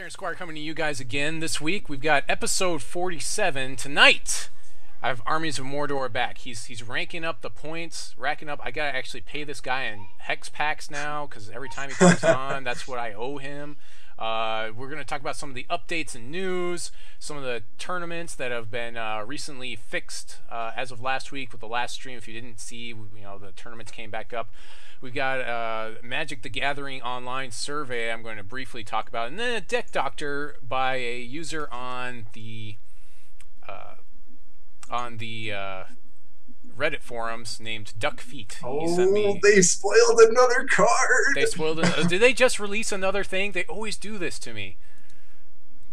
Errant Squire coming to you guys again this week. We've got episode 47 tonight. I have Armies of Mordor back. He's he's ranking up the points, racking up. I gotta actually pay this guy in hex packs now because every time he comes on, that's what I owe him. Uh, we're gonna talk about some of the updates and news, some of the tournaments that have been uh, recently fixed uh, as of last week with the last stream. If you didn't see, you know the tournaments came back up. We've got uh, Magic the Gathering online survey I'm going to briefly talk about, and then a deck doctor by a user on the uh, on the uh, Reddit forums named Duck Feet. Oh, they spoiled another card. They spoiled. An- oh, did they just release another thing? They always do this to me.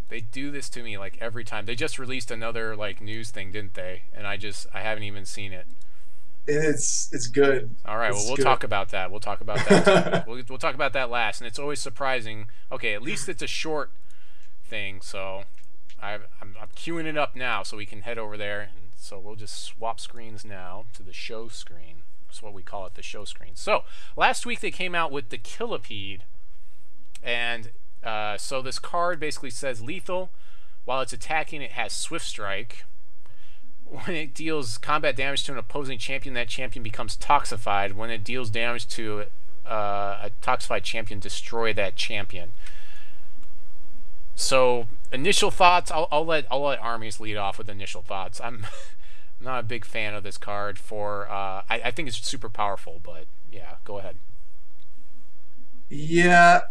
They do this to me like every time. They just released another like news thing, didn't they? And I just I haven't even seen it and it's it's good. All right, it's well we'll good. talk about that. We'll talk about that. we'll, we'll talk about that last, and it's always surprising. Okay, at least it's a short thing, so i am I'm, I'm queuing it up now, so we can head over there. And so we'll just swap screens now to the show screen. That's what we call it, the show screen. So last week they came out with the Killipede, and uh, so this card basically says lethal. While it's attacking, it has Swift Strike when it deals combat damage to an opposing champion, that champion becomes toxified. When it deals damage to uh, a toxified champion, destroy that champion. So, initial thoughts. I'll, I'll let I'll let armies lead off with initial thoughts. I'm not a big fan of this card. For uh, I, I think it's super powerful, but yeah, go ahead. Yeah,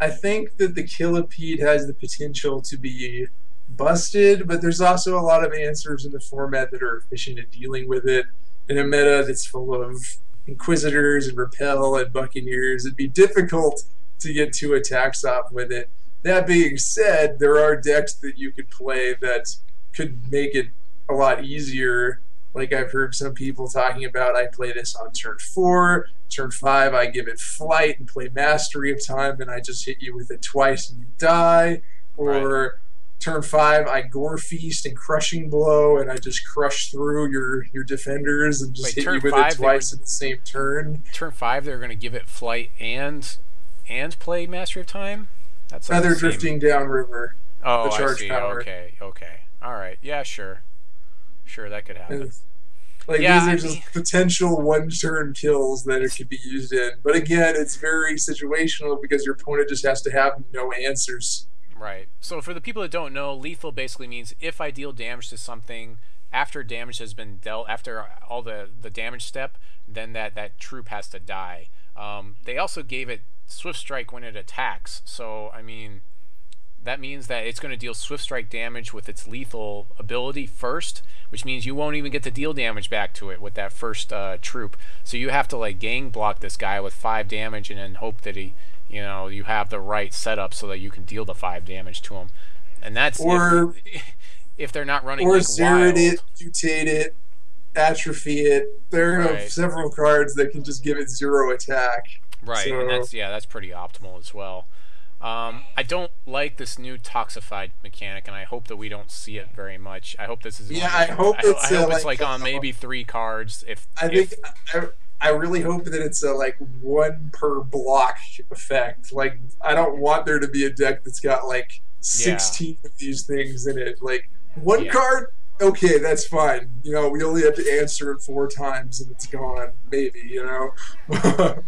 I think that the Killipede has the potential to be busted, but there's also a lot of answers in the format that are efficient at dealing with it. In a meta that's full of Inquisitors and Repel and Buccaneers, it'd be difficult to get two attacks off with it. That being said, there are decks that you could play that could make it a lot easier. Like I've heard some people talking about, I play this on turn four, turn five, I give it flight and play Mastery of Time, and I just hit you with it twice and you die. Or right turn five, I gore feast and crushing blow, and I just crush through your your defenders and just Wait, hit you with five, it twice in the same turn. Turn five, they're going to give it flight and and play Mastery of Time. That's feather drifting downriver. Oh, the charge I see. Power. Okay, okay, all right, yeah, sure, sure, that could happen. like yeah, these are just potential one-turn kills that it could be used in. But again, it's very situational because your opponent just has to have no answers. Right. So for the people that don't know, lethal basically means if I deal damage to something after damage has been dealt, after all the the damage step, then that that troop has to die. Um, they also gave it swift strike when it attacks. So I mean, that means that it's going to deal swift strike damage with its lethal ability first, which means you won't even get to deal damage back to it with that first uh, troop. So you have to like gang block this guy with five damage and then hope that he you know you have the right setup so that you can deal the five damage to them, and that's or if, if they're not running or like it, mutate it, atrophy it. There are right. several cards that can just give it zero attack. Right, so. and that's yeah, that's pretty optimal as well. Um, I don't like this new toxified mechanic, and I hope that we don't see it very much. I hope this is. Yeah, I hope I, it's. I, hope uh, it's like, like on maybe three cards. If I if, think I, I really hope that it's a like one per block effect. Like I don't want there to be a deck that's got like sixteen yeah. of these things in it. Like one yeah. card, okay, that's fine. You know, we only have to answer it four times and it's gone. Maybe you know,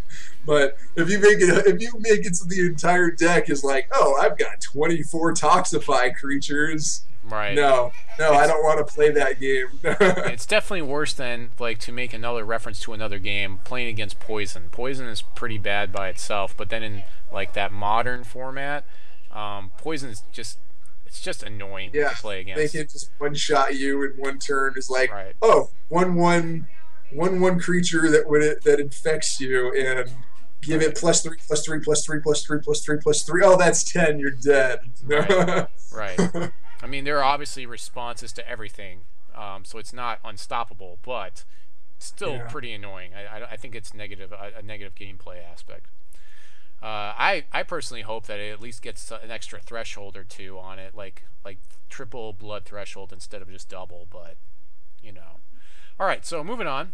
but if you make it, if you make it so the entire deck is like, oh, I've got twenty four toxify creatures Right. No, no, it's, I don't want to play that game. it's definitely worse than like to make another reference to another game playing against Poison. Poison is pretty bad by itself, but then in like that modern format, um, Poison is just it's just annoying yeah, to play against. They can just one shot you in one turn. Is like, right. oh, one one one one creature that would that infects you and give it plus three, plus three, plus three, plus three, plus three, plus three. Oh, that's ten. You're dead. Right. right. I mean, there are obviously responses to everything, um, so it's not unstoppable, but still yeah. pretty annoying. I, I, I, think it's negative, a, a negative gameplay aspect. Uh, I I personally hope that it at least gets an extra threshold or two on it, like like triple blood threshold instead of just double. But you know, all right. So moving on.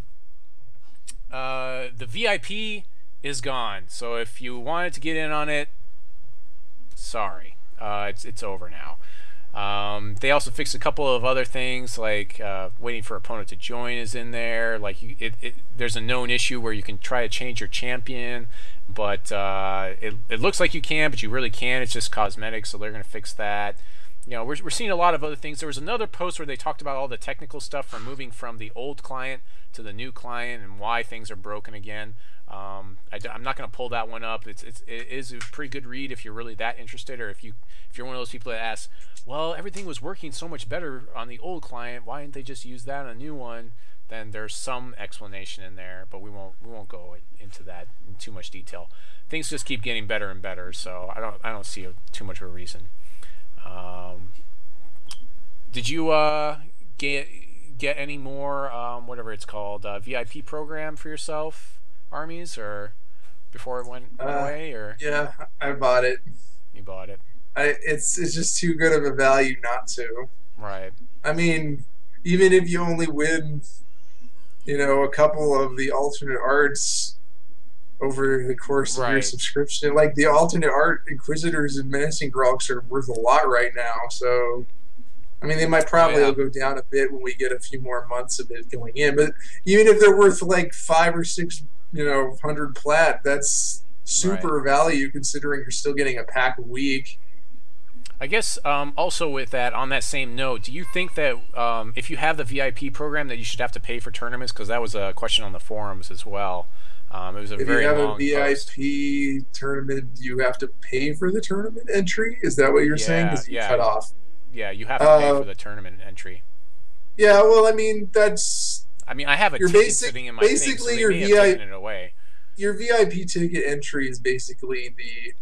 Uh, the VIP is gone. So if you wanted to get in on it, sorry. Uh, it's it's over now. Um, they also fixed a couple of other things like uh, waiting for opponent to join is in there. Like you, it, it, there's a known issue where you can try to change your champion, but uh, it, it looks like you can, but you really can't. It's just cosmetic, so they're going to fix that. You know, we're, we're seeing a lot of other things. There was another post where they talked about all the technical stuff from moving from the old client to the new client and why things are broken again. Um, I, am not going to pull that one up. It's, it's it is a pretty good read if you're really that interested, or if you if you're one of those people that asks, well, everything was working so much better on the old client. Why didn't they just use that on a new one? Then there's some explanation in there, but we won't we won't go into that in too much detail. Things just keep getting better and better, so I don't I don't see a, too much of a reason. Um, did you uh, get get any more um, whatever it's called uh, VIP program for yourself? Armies or before it went, uh, away or yeah i bought it you bought it I, it's it's just too good of a value not to right i mean even if you only win you know a couple of the alternate arts over the course of right. your subscription like the alternate art inquisitors and menacing Grolks are worth a lot right now so I mean, they might probably yeah. go down a bit when we get a few more months of it going in. But even if they're worth like five or six you know, hundred plat. That's super right. value considering you're still getting a pack a week. I guess um, also with that, on that same note, do you think that um, if you have the VIP program, that you should have to pay for tournaments? Because that was a question on the forums as well. Um, it was a if very you have a VIP post. tournament, you have to pay for the tournament entry. Is that what you're yeah, saying? You yeah. cut off. Yeah, you have to uh, pay for the tournament entry. Yeah, well, I mean that's I mean, I have a your ticket basic, sitting in my basically thing, so your VIP, it away. Your VIP ticket entry is basically the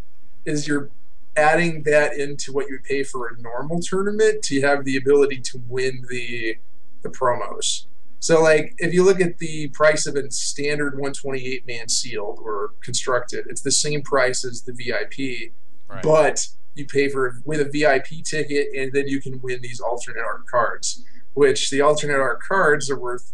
is you're adding that into what you would pay for a normal tournament to have the ability to win the the promos. So like if you look at the price of a standard 128 man sealed or constructed, it's the same price as the VIP, right. but you pay for with a VIP ticket and then you can win these alternate art cards, which the alternate art cards are worth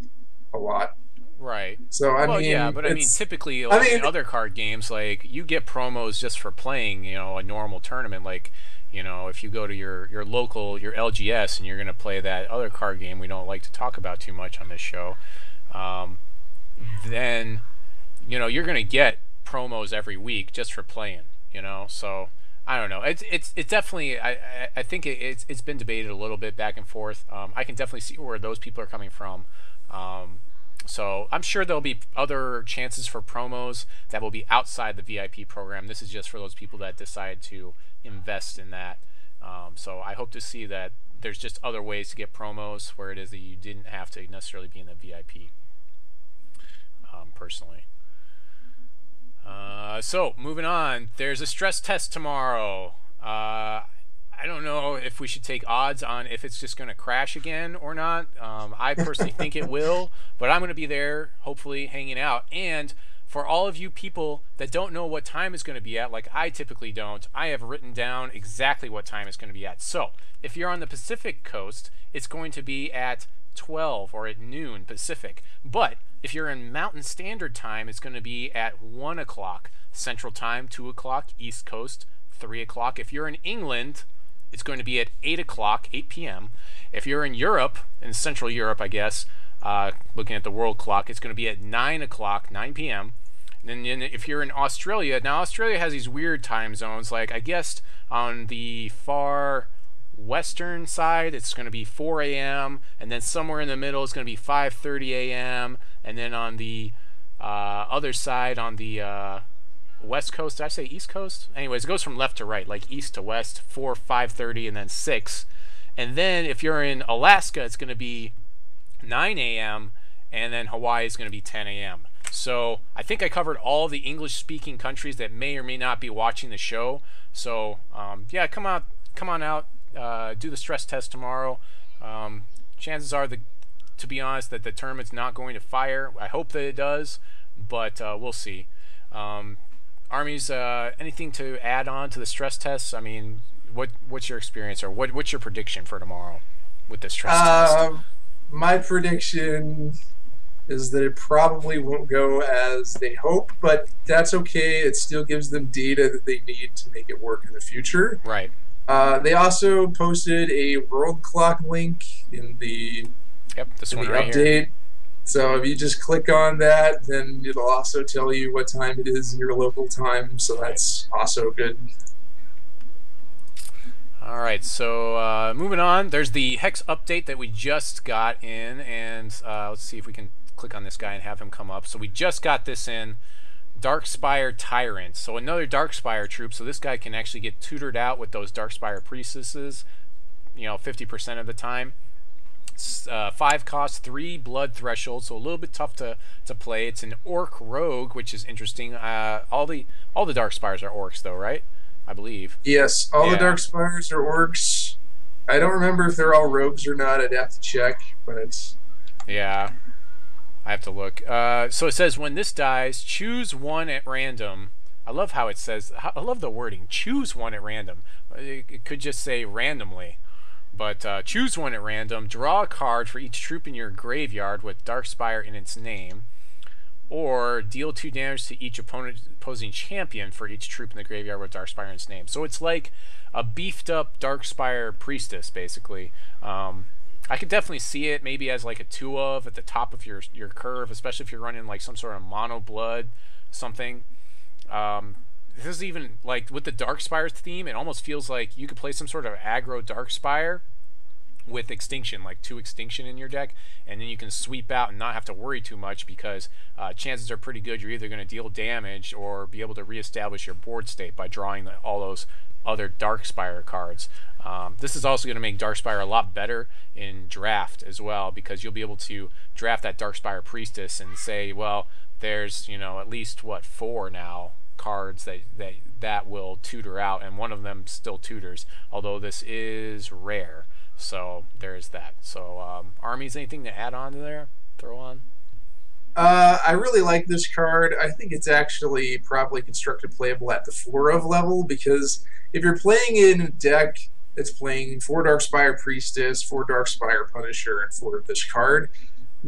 a lot. Right. So I well, mean, yeah, but I mean, typically, like, I mean, in other card games, like you get promos just for playing, you know, a normal tournament. Like, you know, if you go to your your local, your LGS, and you're going to play that other card game we don't like to talk about too much on this show, um, then, you know, you're going to get promos every week just for playing. You know, so I don't know. It's it's it's definitely. I I, I think it, it's it's been debated a little bit back and forth. Um, I can definitely see where those people are coming from. Um, so I'm sure there'll be other chances for promos that will be outside the VIP program. This is just for those people that decide to invest in that. Um, so I hope to see that there's just other ways to get promos where it is that you didn't have to necessarily be in the VIP. Um, personally. Uh, so moving on, there's a stress test tomorrow. Uh, I don't know if we should take odds on if it's just going to crash again or not. Um, I personally think it will, but I'm going to be there, hopefully, hanging out. And for all of you people that don't know what time is going to be at, like I typically don't, I have written down exactly what time it's going to be at. So if you're on the Pacific coast, it's going to be at 12 or at noon Pacific. But if you're in Mountain Standard Time, it's going to be at 1 o'clock Central Time, 2 o'clock East Coast, 3 o'clock. If you're in England, it's going to be at 8 o'clock, 8 p.m. If you're in Europe, in Central Europe, I guess, uh, looking at the world clock, it's going to be at 9 o'clock, 9 p.m. And then if you're in Australia, now Australia has these weird time zones. Like, I guess on the far western side, it's going to be 4 a.m. And then somewhere in the middle, it's going to be 5.30 a.m. And then on the uh, other side, on the... Uh, west coast. Did I say east coast? Anyways, it goes from left to right, like east to west, 4, 5.30, and then 6. And then if you're in Alaska, it's going to be 9 a.m., and then Hawaii is going to be 10 a.m. So I think I covered all the English-speaking countries that may or may not be watching the show. So um, yeah, come out, come on out, uh, do the stress test tomorrow. Um, chances are, the, to be honest, that the tournament's not going to fire. I hope that it does, but uh, we'll see. Um, armies, uh, anything to add on to the stress tests? I mean, what what's your experience or what what's your prediction for tomorrow with this stress uh, test? My prediction is that it probably won't go as they hope, but that's okay. It still gives them data that they need to make it work in the future. Right. Uh, they also posted a world clock link in the, Yep, this in one the right update. here. So if you just click on that, then it'll also tell you what time it is in your local time. So that's also good. All right, so uh, moving on. There's the hex update that we just got in, and uh, let's see if we can click on this guy and have him come up. So we just got this in. Darkspire Tyrant. So another Darkspire troop. So this guy can actually get tutored out with those Darkspire priestesses. You know, 50% of the time. Uh, five cost, three blood threshold, so a little bit tough to, to play. It's an orc rogue, which is interesting. Uh, all the all the dark spires are orcs, though, right? I believe. Yes, all the Dark Spires are orcs. I don't remember if they're all rogues or not. I'd have to check, but it's. Yeah, I have to look. Uh, so it says when this dies, choose one at random. I love how it says. I love the wording. Choose one at random. It, it could just say randomly, but uh, choose one at random. Draw a card for each troop in your graveyard with Darkspire in its name, or deal two damage to each opponent opposing champion for each troop in the graveyard with Darkspire in its name. So it's like a beefed up Darkspire priestess, basically. Um, I could definitely see it maybe as like a two of at the top of your your curve, especially if you're running like some sort of mono blood something. Um, this is even like with the Dark Darkspire theme, it almost feels like you could play some sort of aggro Darkspire with extinction, like two extinction in your deck, and then you can sweep out and not have to worry too much because uh, chances are pretty good you're either going to deal damage or be able to reestablish your board state by drawing the, all those other Darkspire cards. Um, this is also going to make Darkspire a lot better in draft as well because you'll be able to draft that Darkspire Priestess and say, well, there's you know at least what four now cards that that that will tutor out, and one of them still tutors, although this is rare. So there's that. So um, armies, anything to add on to there? Throw on. uh, I really like this card. I think it's actually probably constructed playable at the four of level because if you're playing in a deck that's playing four Darkspire Priestess, four Darkspire Punisher, and four of this card,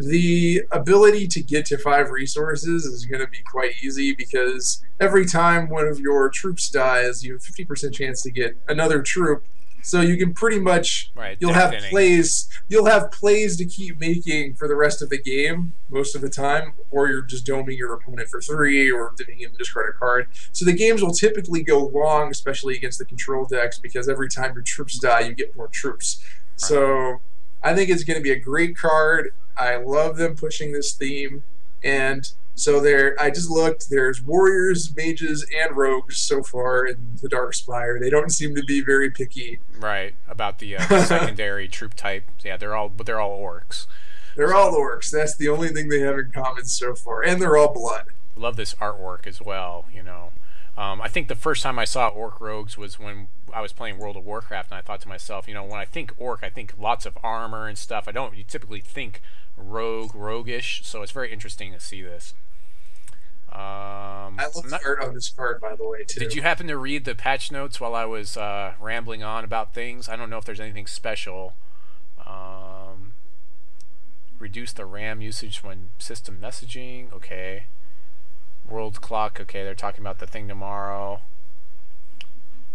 the ability to get to five resources is going to be quite easy because every time one of your troops dies, you have 50% chance to get another troop. So you can pretty much Right. you'll have thinning. plays you'll have plays to keep making for the rest of the game most of the time or you're just doming your opponent for three or giving him discard a card so the games will typically go long especially against the control decks because every time your troops die you get more troops so i think it's going to be a great card i love them pushing this theme and so there i just looked there's warriors mages and rogues so far in the dark spire they don't seem to be very picky Right about the uh, secondary troop type. Yeah, they're all, but they're all orcs. They're all orcs. That's the only thing they have in common so far, and they're all blood. love this artwork as well. You know, um, I think the first time I saw orc rogues was when I was playing World of Warcraft, and I thought to myself, you know, when I think orc, I think lots of armor and stuff. I don't you typically think rogue, roguish. So it's very interesting to see this. Um, I love I'm the art on this card, by the way, too. did you happen to read the patch notes while I was uh, rambling on about things? I don't know if there's anything special. Um, reduce the RAM usage when system messaging. Okay. World clock. Okay, they're talking about the thing tomorrow.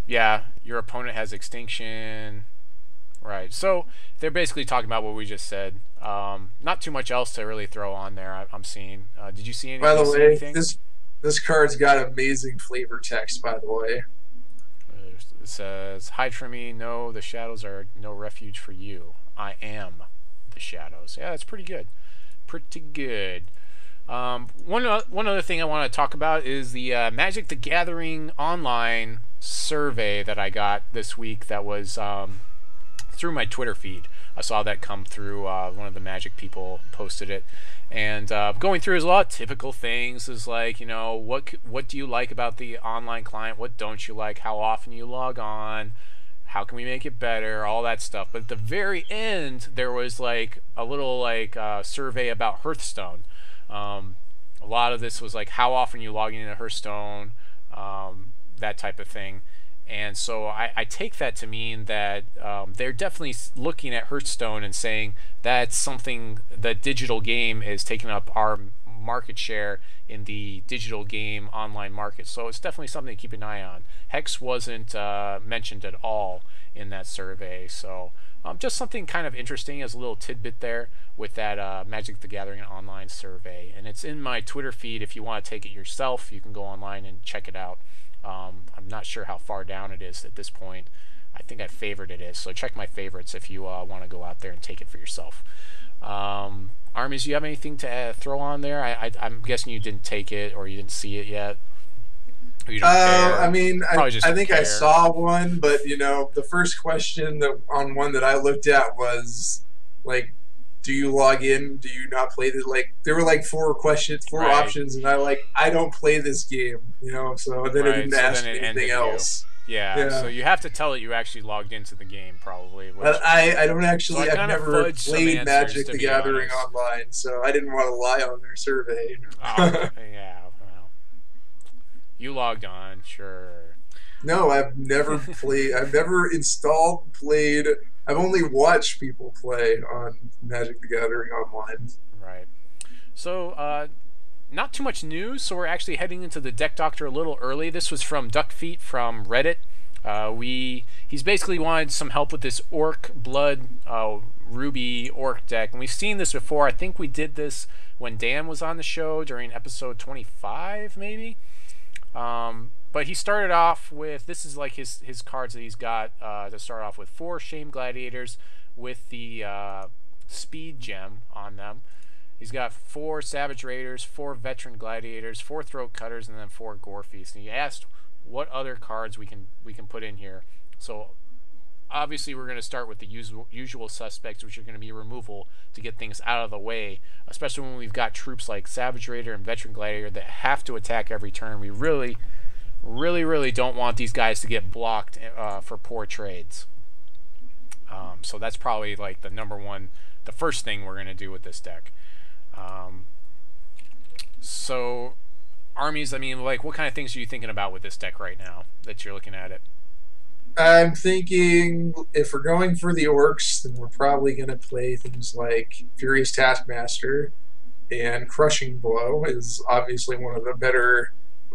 Yeah, your opponent has extinction. Right. So they're basically talking about what we just said. Um, not too much else to really throw on there. I, I'm seeing. Uh, did you see anything? By the way, anything? this this card's got amazing flavor text. By the way, Uh, It says, "Hide from me. No, the shadows are no refuge for you. I am the shadows." Yeah, that's pretty good. Pretty good. Um, one o- one other thing I want to talk about is the uh, Magic the Gathering online survey that I got this week. That was um, through my Twitter feed. I saw that come through. Uh, one of the Magic people posted it, and uh, going through is a lot of typical things. Is like you know what what do you like about the online client? What don't you like? How often you log on? How can we make it better? All that stuff. But at the very end, there was like a little like uh, survey about Hearthstone. Um, a lot of this was like how often you log into Hearthstone, um, that type of thing. And so I, I take that to mean that um, they're definitely looking at Hearthstone and saying that's something the digital game is taking up our market share in the digital game online market. So it's definitely something to keep an eye on. Hex wasn't uh, mentioned at all in that survey, so um, just something kind of interesting as a little tidbit there with that uh, Magic the Gathering online survey. And it's in my Twitter feed. If you want to take it yourself, you can go online and check it out. Um, I'm not sure how far down it is at this point. I think I favored it is. So check my favorites if you uh, want to go out there and take it for yourself. Um, Armies, you have anything to uh, throw on there? I, I, am guessing you didn't take it or you didn't see it yet. Uh, I mean, I, I, think care. I saw one, but you know, the first question that, on one that I looked at was like, "Do you log in? Do you not play this?" Like, there were like four questions, four right. options, and I like, I don't play this game, you know. So then right. it didn't so ask anything else. Yeah, yeah, so you have to tell it you actually logged into the game, probably. Which, I, I don't actually. So I've never played Magic the Gathering honest. online, so I didn't want to lie on their survey. oh, yeah, well, you logged on, sure. No, I've never played. I've never installed, played. I've only watched people play on Magic the Gathering online. Right. So, uh, not too much news, so we're actually heading into the deck doctor a little early. This was from Duckfeet from Reddit. Uh, we he's basically wanted some help with this orc blood uh, ruby orc deck, and we've seen this before. I think we did this when Dan was on the show during episode 25, maybe. Um, but he started off with this is like his his cards that he's got uh, to start off with four shame gladiators with the uh, speed gem on them. He's got four Savage Raiders, four Veteran Gladiators, four Throat Cutters, and then four Gore Feasts. And he asked what other cards we can we can put in here. So obviously we're going to start with the usual, usual suspects, which are going to be removal to get things out of the way, especially when we've got troops like Savage Raider and Veteran Gladiator that have to attack every turn. We really, really, really don't want these guys to get blocked uh, for poor trades. Um, so that's probably like the number one, the first thing we're going to do with this deck. Um, so, armies, I mean, like, what kind of things are you thinking about with this deck right now that you're looking at it? I'm thinking if we're going for the orcs, then we're probably going to play things like Furious Taskmaster, and Crushing Blow is obviously one of the better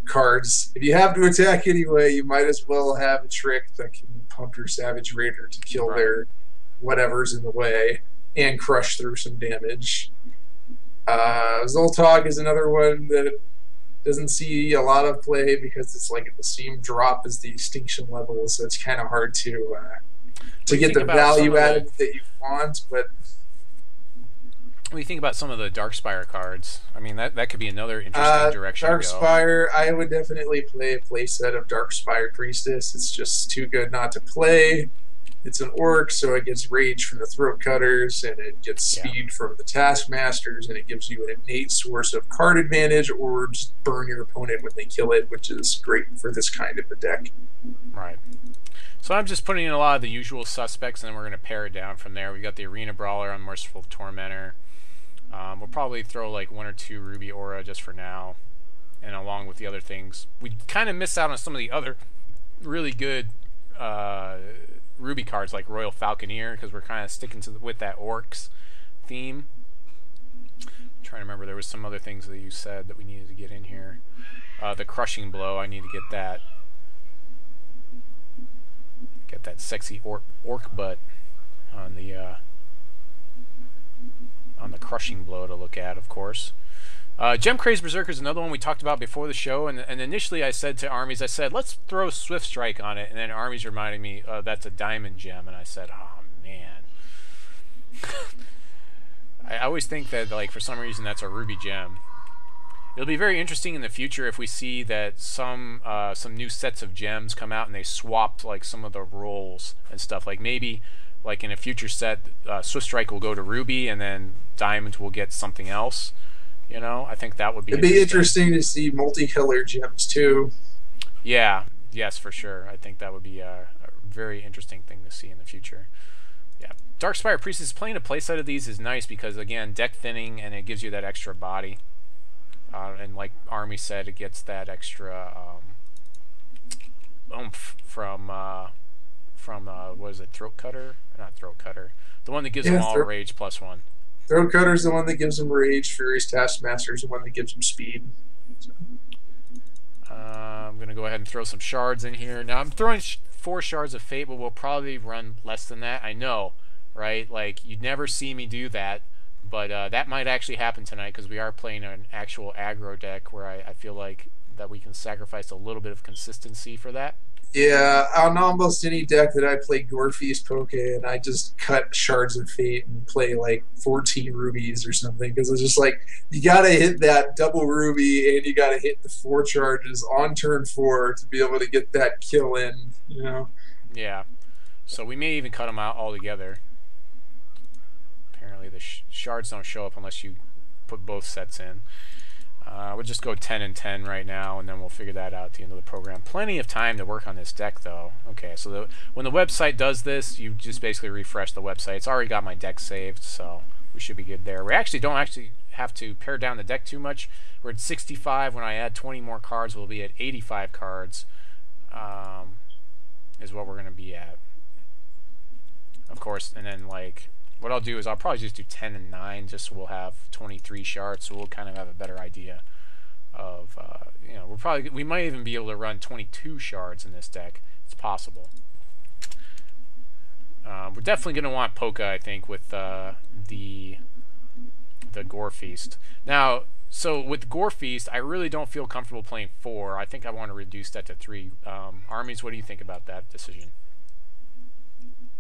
cards. If you have to attack anyway, you might as well have a trick that can pump your Savage Raider to kill right. their whatever's in the way and crush through some damage. Uh, Zoltog is another one that doesn't see a lot of play because it's like the same drop as the extinction level, so it's kind of hard to uh, to get the value added that you want. But do you think about some of the Darkspire cards? I mean, that, that could be another interesting uh, direction. Darkspire, I would definitely play a playset of Darkspire Priestess. It's just too good not to play. It's an orc, so it gets rage from the throat cutters, and it gets speed yeah. from the taskmasters, and it gives you an innate source of card advantage, or just burn your opponent when they kill it, which is great for this kind of a deck. Right. So I'm just putting in a lot of the usual suspects, and then we're going to pare it down from there. We've got the Arena Brawler, Unmerciful Tormentor. Um, we'll probably throw like one or two Ruby Aura just for now, and along with the other things. We kind of miss out on some of the other really good uh, Ruby cards like Royal Falconer because we're kind of sticking to the, with that orcs theme. I'm trying to remember, there was some other things that you said that we needed to get in here. Uh, the Crushing Blow, I need to get that. Get that sexy orc, orc butt on the uh, on the Crushing Blow to look at, of course. Uh, Gem-Crazed Berserker is another one we talked about before the show, and, and initially I said to Armies, I said, let's throw Swift Strike on it, and then Armies reminded me uh, that's a Diamond Gem, and I said, oh man. I always think that, like, for some reason that's a Ruby Gem. It'll be very interesting in the future if we see that some uh, some new sets of gems come out and they swap like some of the roles and stuff. Like maybe like in a future set, uh, Swift Strike will go to Ruby and then Diamond will get something else. You know, I think that would be. It'd interesting. be interesting to see multicolor gems too. Yeah. Yes, for sure. I think that would be a, a very interesting thing to see in the future. Yeah, Darkspire Priestess playing a playset of these is nice because again, deck thinning and it gives you that extra body. Uh, and like Army said, it gets that extra um, oomph from uh, from uh, what is it, Throat Cutter? Not Throat Cutter. The one that gives yeah, them all rage plus one. Throatcutter's the one that gives them rage. Furious Taskmaster's the one that gives them speed. So. Uh, I'm going to go ahead and throw some shards in here. Now, I'm throwing sh four shards of Fate, but we'll probably run less than that. I know, right? Like, you'd never see me do that. But uh, that might actually happen tonight because we are playing an actual aggro deck where I, I feel like that we can sacrifice a little bit of consistency for that. Yeah, on almost any deck that I play Gorefeast Poca, and I just cut Shards of Fate and play like 14 rubies or something because it's just like you gotta hit that double ruby and you gotta hit the four charges on turn four to be able to get that kill in. You know. Yeah. So we may even cut them out altogether. Apparently the sh shards don't show up unless you put both sets in. Uh, we'll just go 10 and 10 right now, and then we'll figure that out at the end of the program. Plenty of time to work on this deck, though. Okay, so the, when the website does this, you just basically refresh the website. It's already got my deck saved, so we should be good there. We actually don't actually have to pare down the deck too much. We're at 65. When I add 20 more cards, we'll be at 85 cards, um, is what we're going to be at. Of course, and then, like, what I'll do is I'll probably just do 10 and 9 just so we'll have 23 shards so we'll kind of have a better idea of, uh, you know, we're probably, we might even be able to run 22 shards in this deck. It's possible. Um, we're definitely going to want Poca, I think, with uh, the the Gore Feast. Now, so with Gore Feast, I really don't feel comfortable playing four. I think I want to reduce that to three. Um, armies, what do you think about that decision?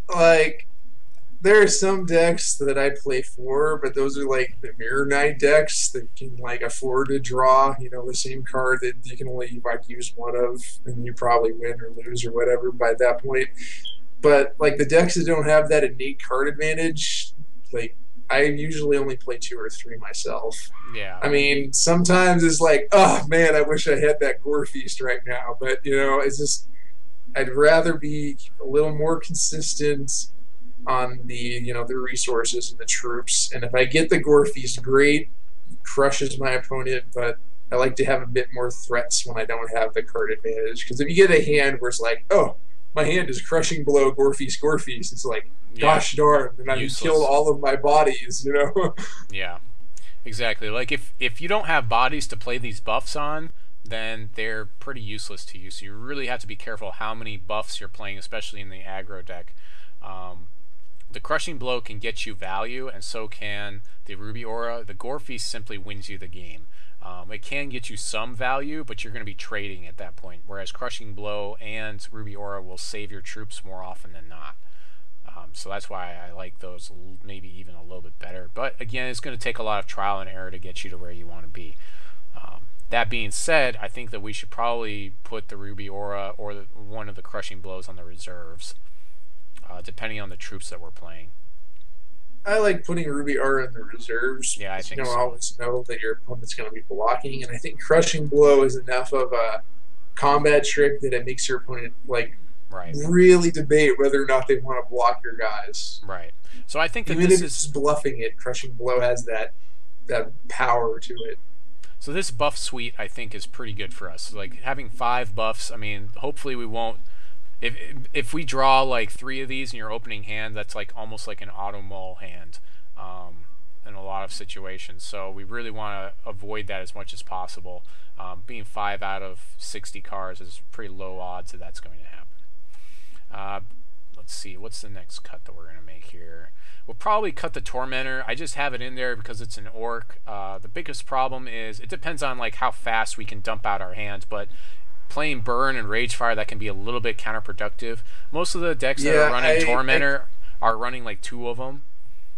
Like, there are some decks that I play for, but those are like the Mirror Knight decks that can like afford to draw, you know, the same card that you can only like use one of, and you probably win or lose or whatever by that point. But like the decks that don't have that innate card advantage, like I usually only play two or three myself. Yeah. I mean, sometimes it's like, oh man, I wish I had that Gore Feast right now, but you know, it's just I'd rather be a little more consistent on the you know the resources and the troops. And if I get the Gore Feast, great, crushes my opponent. But I like to have a bit more threats when I don't have the card advantage. Because if you get a hand where it's like, oh, my hand is crushing blow Gore Feast, Gore Feast, it's like, yeah. gosh darn, and I've killed all of my bodies. You know. yeah, exactly. Like if if you don't have bodies to play these buffs on. Then they're pretty useless to you. So you really have to be careful how many buffs you're playing, especially in the aggro deck. Um, the Crushing Blow can get you value, and so can the Ruby Aura. The Gore Feast simply wins you the game. Um, it can get you some value, but you're going to be trading at that point, whereas Crushing Blow and Ruby Aura will save your troops more often than not. Um, so that's why I like those maybe even a little bit better. But again, it's going to take a lot of trial and error to get you to where you want to be. Um, that being said, I think that we should probably put the Ruby Aura or the, one of the Crushing Blows on the reserves uh, depending on the troops that we're playing. I like putting Ruby Aura in the reserves. Yeah, I think you don't so. always know that your opponent's going to be blocking, and I think Crushing Blow is enough of a combat trick that it makes your opponent like right. really debate whether or not they want to block your guys. Right. So I think that Even this if is it's bluffing it. Crushing Blow has that that power to it. So this buff suite I think is pretty good for us. Like having five buffs. I mean, hopefully we won't if if we draw like three of these in your opening hand, that's like almost like an auto mull hand um, in a lot of situations. So we really want to avoid that as much as possible. Um, being five out of 60 cards is pretty low odds that that's going to happen. Uh, let's see, what's the next cut that we're going to make here? We'll probably cut the Tormentor. I just have it in there because it's an orc. Uh, the biggest problem is it depends on like how fast we can dump out our hands, but playing Burn and Ragefire, that can be a little bit counterproductive. Most of the decks yeah, that are running I, Tormentor I, are running like two of them.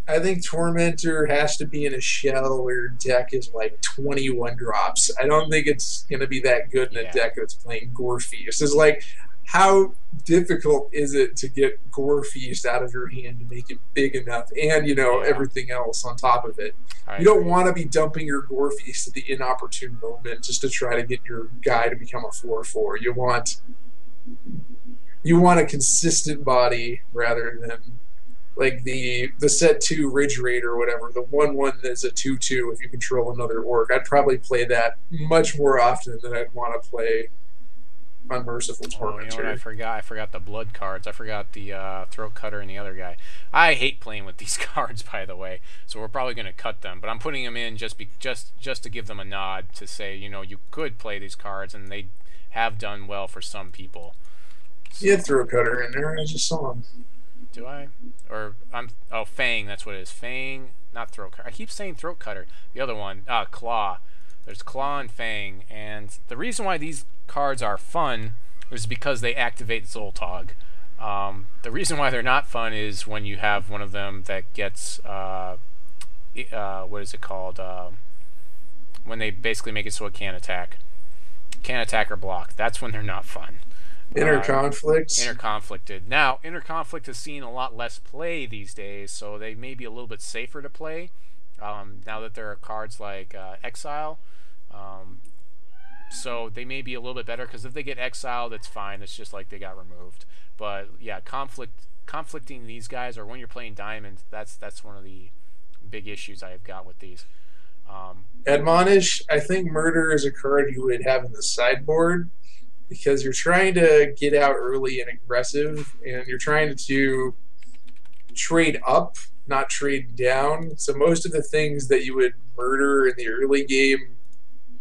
I think Tormentor has to be in a shell where your deck is like 21 drops. I don't think it's going to be that good in yeah. a deck that's playing Gore Feast. It's like, how difficult is it to get Gore Feast out of your hand to make it big enough and, you know, yeah. everything else on top of it? I you don't want to be dumping your Gore Feast at the inopportune moment just to try to get your guy to become a 4-4. You want you want a consistent body rather than like the the set two Ridge Raid or whatever, the one one that's a two two if you control another orc. I'd probably play that much more often than I'd want to play unmerciful Oh, you know what I forgot? I forgot the blood cards. I forgot the uh, throat cutter and the other guy. I hate playing with these cards, by the way. So we're probably going to cut them, but I'm putting them in just be, just just to give them a nod to say, you know, you could play these cards, and they have done well for some people. So, You had throw cutter in there. I just saw him. Do I? Or I'm oh Fang. That's what it is. Fang, not throat cutter. I keep saying throat cutter. The other one, uh, Claw. There's Claw and Fang, and the reason why these cards are fun is because they activate Zoltog. Um, the reason why they're not fun is when you have one of them that gets uh, uh, what is it called? Uh, when they basically make it so it can't attack, can't attack or block. That's when they're not fun. Inner Uh, conflicts. Interconflicted. Now, inner conflict has seen a lot less play these days, so they may be a little bit safer to play. Um, now that there are cards like uh, Exile, um, so they may be a little bit better because if they get exiled, it's fine. It's just like they got removed. But yeah, conflict, conflicting these guys, or when you're playing diamonds, that's that's one of the big issues I've got with these. Um, Admonish, I think murder is a card you would have in the sideboard because you're trying to get out early and aggressive, and you're trying to trade up, not trade down. So most of the things that you would murder in the early game,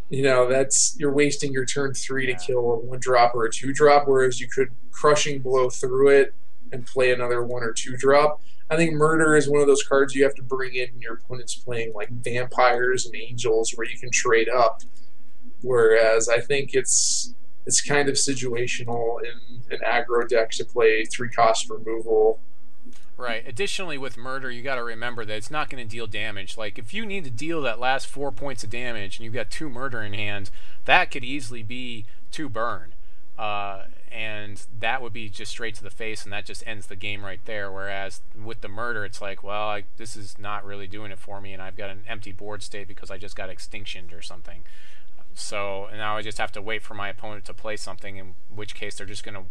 you know, that's you're wasting your turn three to kill a one drop or a two drop, whereas you could crushing blow through it and play another one or two drop. I think murder is one of those cards you have to bring in when your opponent's playing like vampires and angels where you can trade up. Whereas I think it's it's kind of situational in an aggro deck to play three cost removal. Right. Additionally, with murder, you got to remember that it's not going to deal damage. Like if you need to deal that last four points of damage, and you've got two murder in hand, that could easily be two burn, uh, and that would be just straight to the face, and that just ends the game right there. Whereas with the murder, it's like, well, I, this is not really doing it for me, and I've got an empty board state because I just got extinctioned or something. So now I just have to wait for my opponent to play something, in which case they're just going to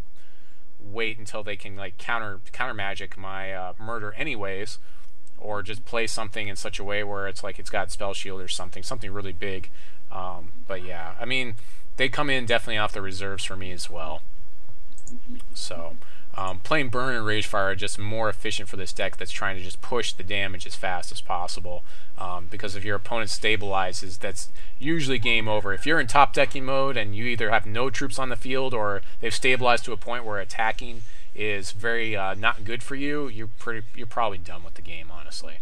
wait until they can like counter counter magic my uh, murder anyways or just play something in such a way where it's like it's got spell shield or something something really big. Um, but yeah i mean they come in definitely off the reserves for me as well. So um, playing burn and ragefire are just more efficient for this deck that's trying to just push the damage as fast as possible um, because if your opponent stabilizes that's usually game over. If you're in top decking mode and you either have no troops on the field or they've stabilized to a point where attacking is very uh, not good for you you're pretty you're probably done with the game honestly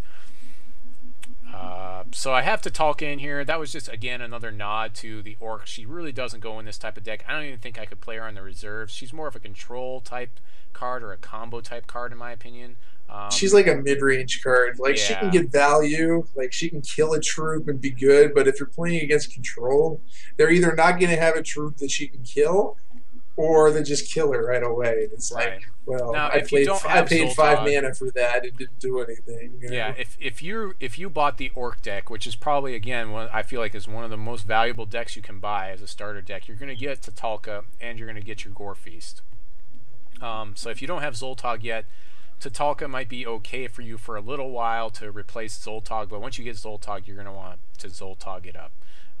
uh, so I have to talk in here. That was just again another nod to the orc. She really doesn't go in this type of deck. I don't even think I could play her on the reserves. She's more of a control type card or a combo type card in my opinion. Um, She's like a mid-range card. Like she can get value. Like she can kill a troop and be good. But if you're playing against control, they're either not going to have a troop that she can kill, or they just kill her right away. It's like, Right. well, Now, I played. I paid five mana for that. It didn't do anything. you know? Yeah, if if you if you bought the orc deck, which is probably again one I feel like is one of the most valuable decks you can buy as a starter deck, you're going to get Tatalka and you're going to get your Gore Feast. Um, so if you don't have Zoltog yet, Tatalka might be okay for you for a little while to replace Zoltog, but once you get Zoltog, you're going to want to Zoltog it up.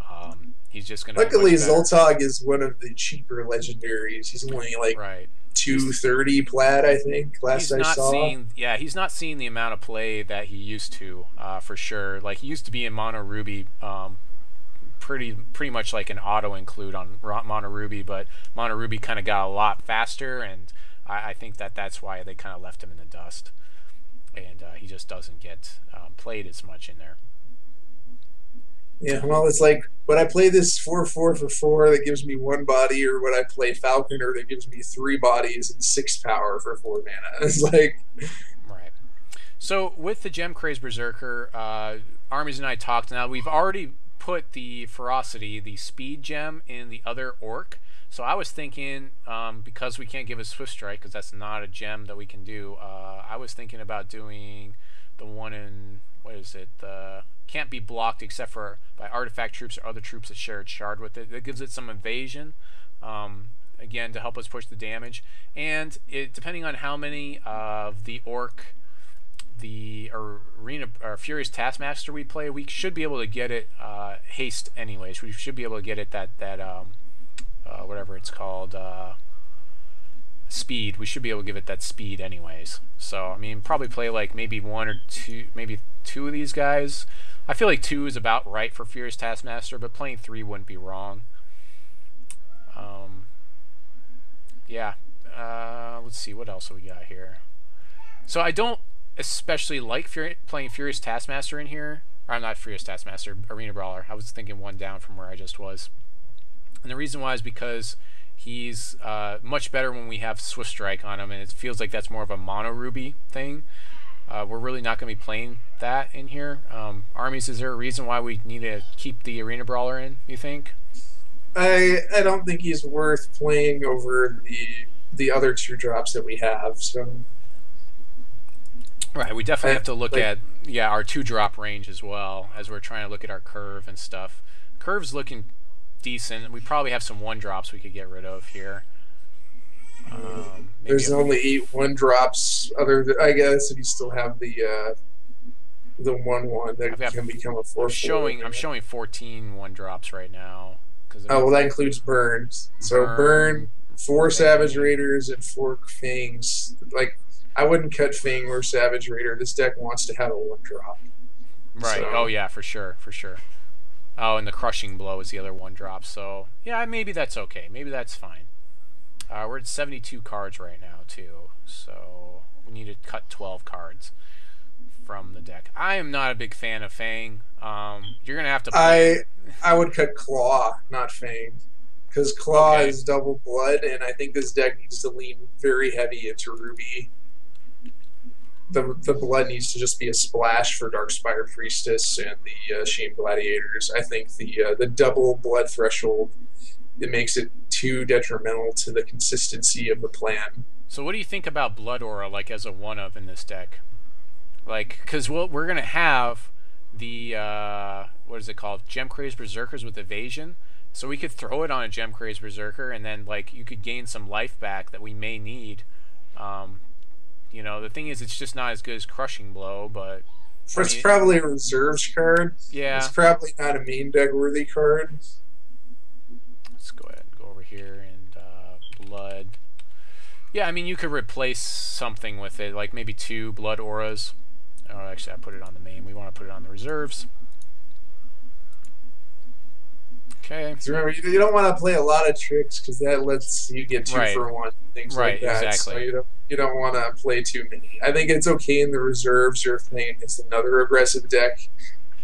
Um, he's just going to Luckily, Zoltog is one of the cheaper legendaries. He's only like right. two thirty plat, I think. Last he's I not saw. seeing yeah he's not seeing the amount of play that he used to uh, for sure like he used to be in mono ruby um, pretty pretty much like an auto include on mono ruby but mono ruby kind of got a lot faster and I, I think that that's why they kind of left him in the dust and uh, he just doesn't get um, played as much in there Yeah, well, it's like when I play this four four for four that gives me one body, or when I play Falconer that gives me three bodies and six power for four mana. It's like Right. So with the Gem-Crazed Berserker, uh, Armies and I talked. Now we've already put the Ferocity, the Speed Gem, in the other Orc. So I was thinking, um, because we can't give a Swift Strike, because that's not a gem that we can do. Uh, I was thinking about doing the one in what is it? The can't be blocked except for by artifact troops or other troops that share a shard with it. That gives it some evasion. Um, again, to help us push the damage, and it depending on how many of the orc the arena or furious taskmaster we play we should be able to get it uh, haste anyways we should be able to get it that that um, uh, whatever it's called, uh, speed. We should be able to give it that speed anyways. So I mean, probably play like maybe one or two, maybe two of these guys. I feel like two is about right for Furious Taskmaster, but playing three wouldn't be wrong. Um, yeah. Uh, let's see what else we got here. So I don't especially like Fury, playing Furious Taskmaster in here. I'm not Furious Taskmaster, Arena Brawler. I was thinking one down from where I just was. And the reason why is because he's uh, much better when we have Swift Strike on him, and it feels like that's more of a mono Ruby thing. Uh, we're really not going to be playing that in here. Um, armies, is there a reason why we need to keep the Arena Brawler in, you think? I I don't think he's worth playing over the the other two drops that we have. So Right, we definitely I- have to look like- at yeah our two drop range as well as we're trying to look at our curve and stuff. Curve's looking decent. We probably have some one drops we could get rid of here. Um, there's only eight one drops. Other than, I guess if you still have the uh, the one one that got- can become a four. I'm showing I'm showing 14 one drops right now because Oh well, that includes burns. So Burn, burn, four. Savage Raiders and four Fangs. Like I wouldn't cut Fang or Savage Raider. This deck wants to have a one drop. Right. So- Oh yeah, for sure, for sure. Oh, and the crushing blow is the other one drop. So yeah, maybe that's okay. Maybe that's fine. Uh, we're at 72 cards right now too, so we need to cut 12 cards from the deck. I am not a big fan of Fang. Um, you're gonna have to. Play. I I would cut Claw, not Fang, because Claw Okay. is double blood, and I think this deck needs to lean very heavy into Ruby. The, the blood needs to just be a splash for Darkspire Priestess and the uh, Shame Gladiators. I think the uh, the double blood threshold it makes it too detrimental to the consistency of the plan. So what do you think about Blood Aura like as a one of in this deck? Like, because we'll, we're gonna have the uh, what is it called? Gem Crazed Berserkers with evasion. So we could throw it on a Gem Crazed Berserker, and then like you could gain some life back that we may need. Um, you know, the thing is, it's just not as good as Crushing Blow, but It's mean- probably a reserves card. yeah. It's probably not a main deck worthy card. Let's go ahead and go over here and uh, blood. Yeah, I mean you could replace something with it, like maybe two blood auras. Oh, actually, I put it on the main. We want to put it on the reserves. Okay. So remember, you, don't want to play a lot of tricks because that lets you get two Right. for one, things Right, like that. So exactly. don't you don't want to play too many. I think it's okay in the reserves. You're playing against another aggressive deck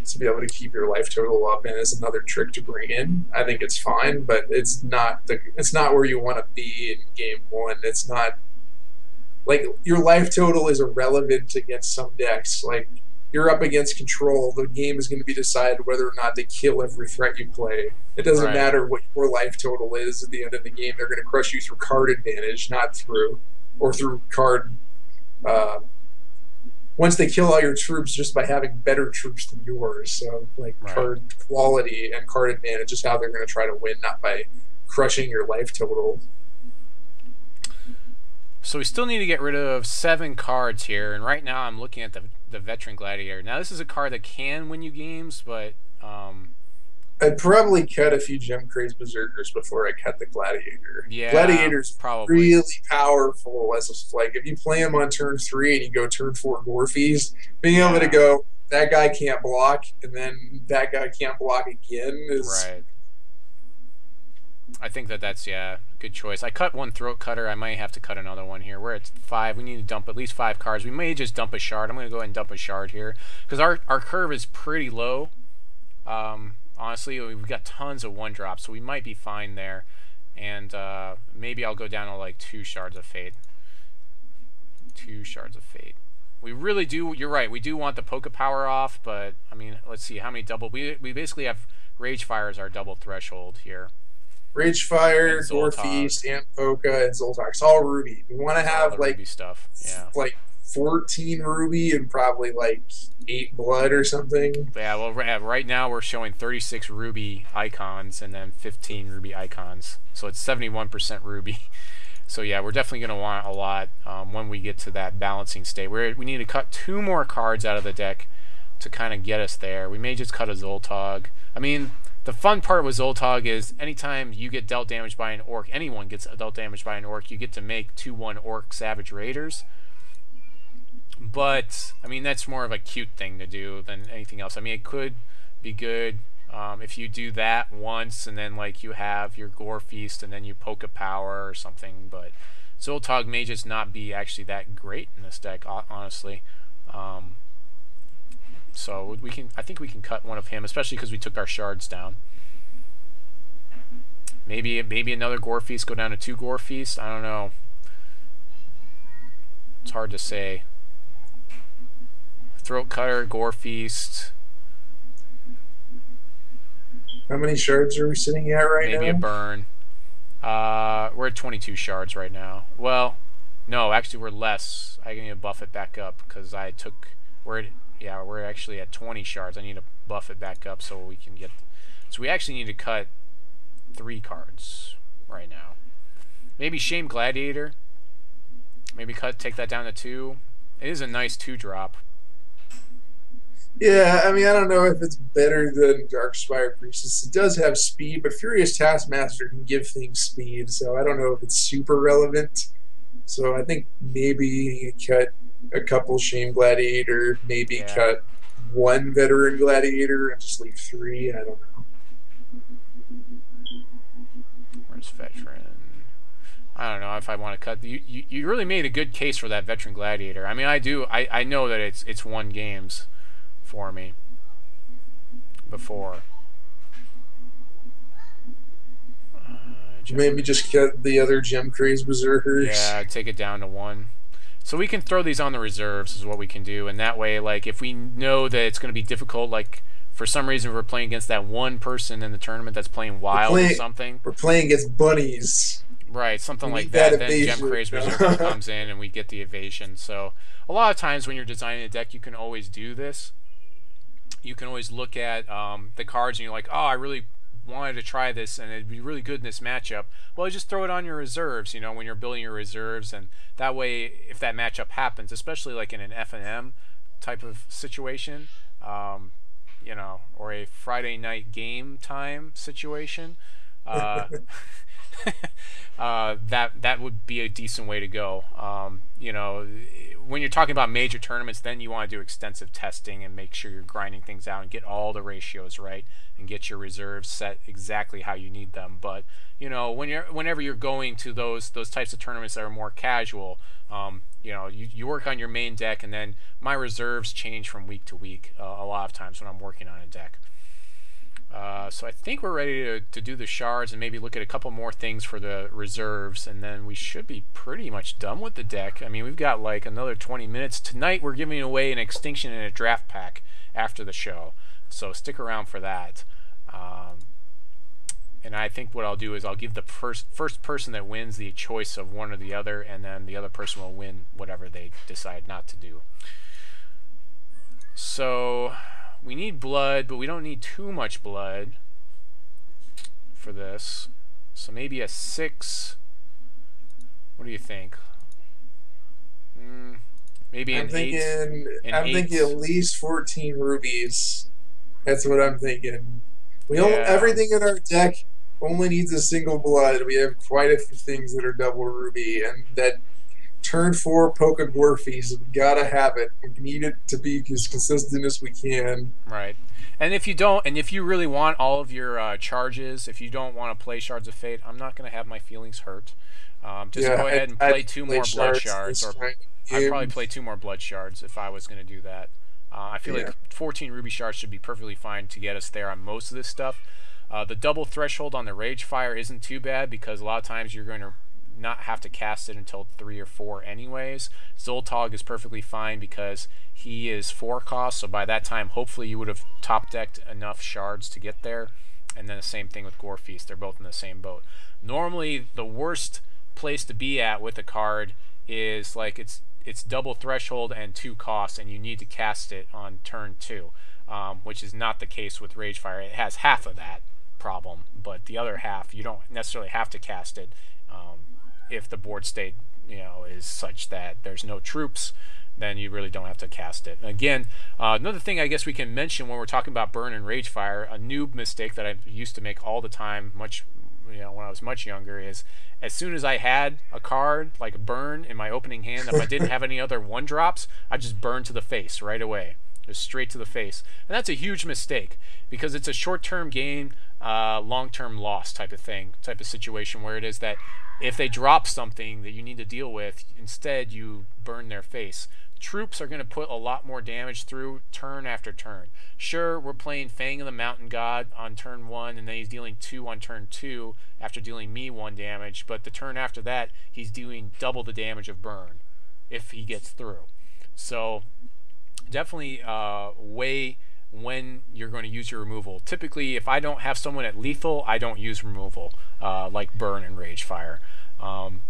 to be able to keep your life total up, and it's another trick to bring in. I think it's fine, but it's not the it's not where you want to be in game one. It's not like your life total is irrelevant against some decks. Like you're up against control. The game is going to be decided whether or not they kill every threat you play. It doesn't Right. matter what your life total is at the end of the game. They're going to crush you through card advantage, not through or through card. Uh, once they kill all your troops just by having better troops than yours, so like Right. card quality and card advantage is how they're going to try to win, not by crushing your life total. So we still need to get rid of seven cards here, and right now I'm looking at the the veteran gladiator. Now this is a card that can win you games, but um, I'd probably cut a few Gem Crazed Berserkers before I cut the Gladiator. yeah, Gladiator's probably really powerful as a, like if you play him on turn three and you go turn four Gore Feast, being able to go that guy can't block and then that guy can't block again is Right. I think that that's yeah, good choice. I cut one throat cutter. I might have to cut another one here. We're at five. We need to dump at least five cards. We may just dump a shard. I'm gonna go ahead and dump a shard here because our our curve is pretty low. Um, honestly, we've got tons of one drops, so we might be fine there. And uh, maybe I'll go down to like two shards of fate. Two shards of fate. We really do. You're right. We do want the Poca Power off, but I mean, let's see how many double. We we basically have Ragefire as our double threshold here. Ragefire, And Zoltog. Gorfeast, and Poca, and Zoltog. It's all Ruby. We want to have like Ruby stuff. Yeah. like fourteen Ruby and probably like eight Blood or something. Yeah. Well, right, right now we're showing 36 Ruby icons and then 15 Ruby icons, so it's 71% Ruby. So yeah, we're definitely going to want a lot um, when we get to that balancing state. we we need to cut two more cards out of the deck to kind of get us there. We may just cut a Zoltog. I mean, the fun part with Zoltog is anytime you get dealt damage by an orc, anyone gets dealt damage by an orc, you get to make 2 1 orc savage raiders. But, I mean, that's more of a cute thing to do than anything else. I mean, it could be good um, if you do that once and then, like, you have your Gore Feast and then you Poca power or something. But Zoltog may just not be actually that great in this deck, honestly. Um, so we can, I think we can cut one of him, especially because we took our shards down. Maybe maybe another Gore Feast, go down to two Gore Feast. I don't know. It's hard to say. Throat Cutter, Gore Feast. How many shards are we sitting at right maybe now? Maybe a burn. Uh, we're at 22 shards right now. Well, no, actually we're less. I need to buff it back up because I took. We're at, yeah, we're actually at 20 shards. I need to buff it back up so we can get. So we actually need to cut three cards right now. Maybe Shame Gladiator. Maybe cut take that down to two. It is a nice two drop. Yeah, I mean, I don't know if it's better than Darkspire Priestess. It does have speed, but Furious Taskmaster can give things speed, so I don't know if it's super relevant. So I think maybe cut a couple Shame Gladiator, maybe yeah. cut one Veteran Gladiator and just leave three. I don't know. Where's Veteran? I don't know if I want to cut. You, you, you really made a good case for that Veteran Gladiator. I mean, I do. I, I know that it's it's one games for me before. Uh, Maybe just cut the other Gem Craze Berserkers. Yeah, take it down to one. So we can throw these on the reserves is what we can do, and that way, like, if we know that it's going to be difficult, like, for some reason we're playing against that one person in the tournament that's playing wild playing, or something. We're playing against bunnies. Right, something we like that. that then Gem Craze Berserker comes in and we get the evasion. So a lot of times when you're designing a deck, you can always do this you can always look at um, the cards and you're like, oh, I really wanted to try this and it'd be really good in this matchup. Well, just throw it on your reserves, you know, when you're building your reserves, and that way, if that matchup happens, especially like in an F and M type of situation, um, you know, or a Friday night game time situation. Uh, uh, that that would be a decent way to go. Um, you know, when you're talking about major tournaments, then you want to do extensive testing and make sure you're grinding things out and get all the ratios right and get your reserves set exactly how you need them. But you know, when you're whenever you're going to those those types of tournaments that are more casual, um, you know, you, you work on your main deck, and then my reserves change from week to week uh, a lot of times when I'm working on a deck. Uh, so I think we're ready to, to do the shards and maybe look at a couple more things for the reserves, and then we should be pretty much done with the deck. I mean, we've got like another 20 minutes. Tonight we're giving away an extinction and a draft pack after the show, so stick around for that. Um, and I think what I'll do is I'll give the first first person that wins the choice of one or the other, and then the other person will win whatever they decide not to do. So we need blood, but we don't need too much blood for this. So maybe a 6. What do you think? Mm, maybe I'm an thinking, 8. I'm eight. thinking at least 14 rubies. That's what I'm thinking. We yeah. everything in our deck only needs a single blood. We have quite a few things that are double ruby, and that turn four Gore Feast. We gotta have it. We need it to be as consistent as we can. Right. And if you don't, and if you really want all of your uh, charges, if you don't want to play Shards of Fate, I'm not going to have my feelings hurt. Um, just yeah, go ahead and play I'd two play more blood shards, or I'd probably play two more blood shards if I was going to do that. Uh, I feel yeah. like 14 ruby shards should be perfectly fine to get us there on most of this stuff. Uh, the double threshold on the Ragefire isn't too bad because a lot of times you're going to not have to cast it until three or four anyways. Zoltog is perfectly fine because he is four cost, so by that time hopefully you would have top decked enough shards to get there. And then the same thing with Gore Feast, they're both in the same boat. Normally the worst place to be at with a card is like it's it's double threshold and two costs, and you need to cast it on turn two, um, which is not the case with Ragefire. It has half of that problem, but the other half you don't necessarily have to cast it. Um, if the board state you know is such that there's no troops then you really don't have to cast it. Again, uh, another thing I guess we can mention when we're talking about burn and rage fire, a noob mistake that I used to make all the time, much you know when I was much younger, is as soon as I had a card like a burn in my opening hand, if I didn't have any other one drops, I just burn to the face right away, just straight to the face, and that's a huge mistake because it's a short-term gain, uh, long-term loss type of thing, type of situation where it is that if they drop something that you need to deal with, instead you burn their face troops are going to put a lot more damage through turn after turn. Sure, we're playing Fang of the Mountain God on turn one, and then he's dealing two on turn two after dealing me one damage, but the turn after that, he's doing double the damage of burn if he gets through. So, definitely uh, weigh when you're going to use your removal. Typically, if I don't have someone at lethal, I don't use removal, uh, like burn and rage fire. Um,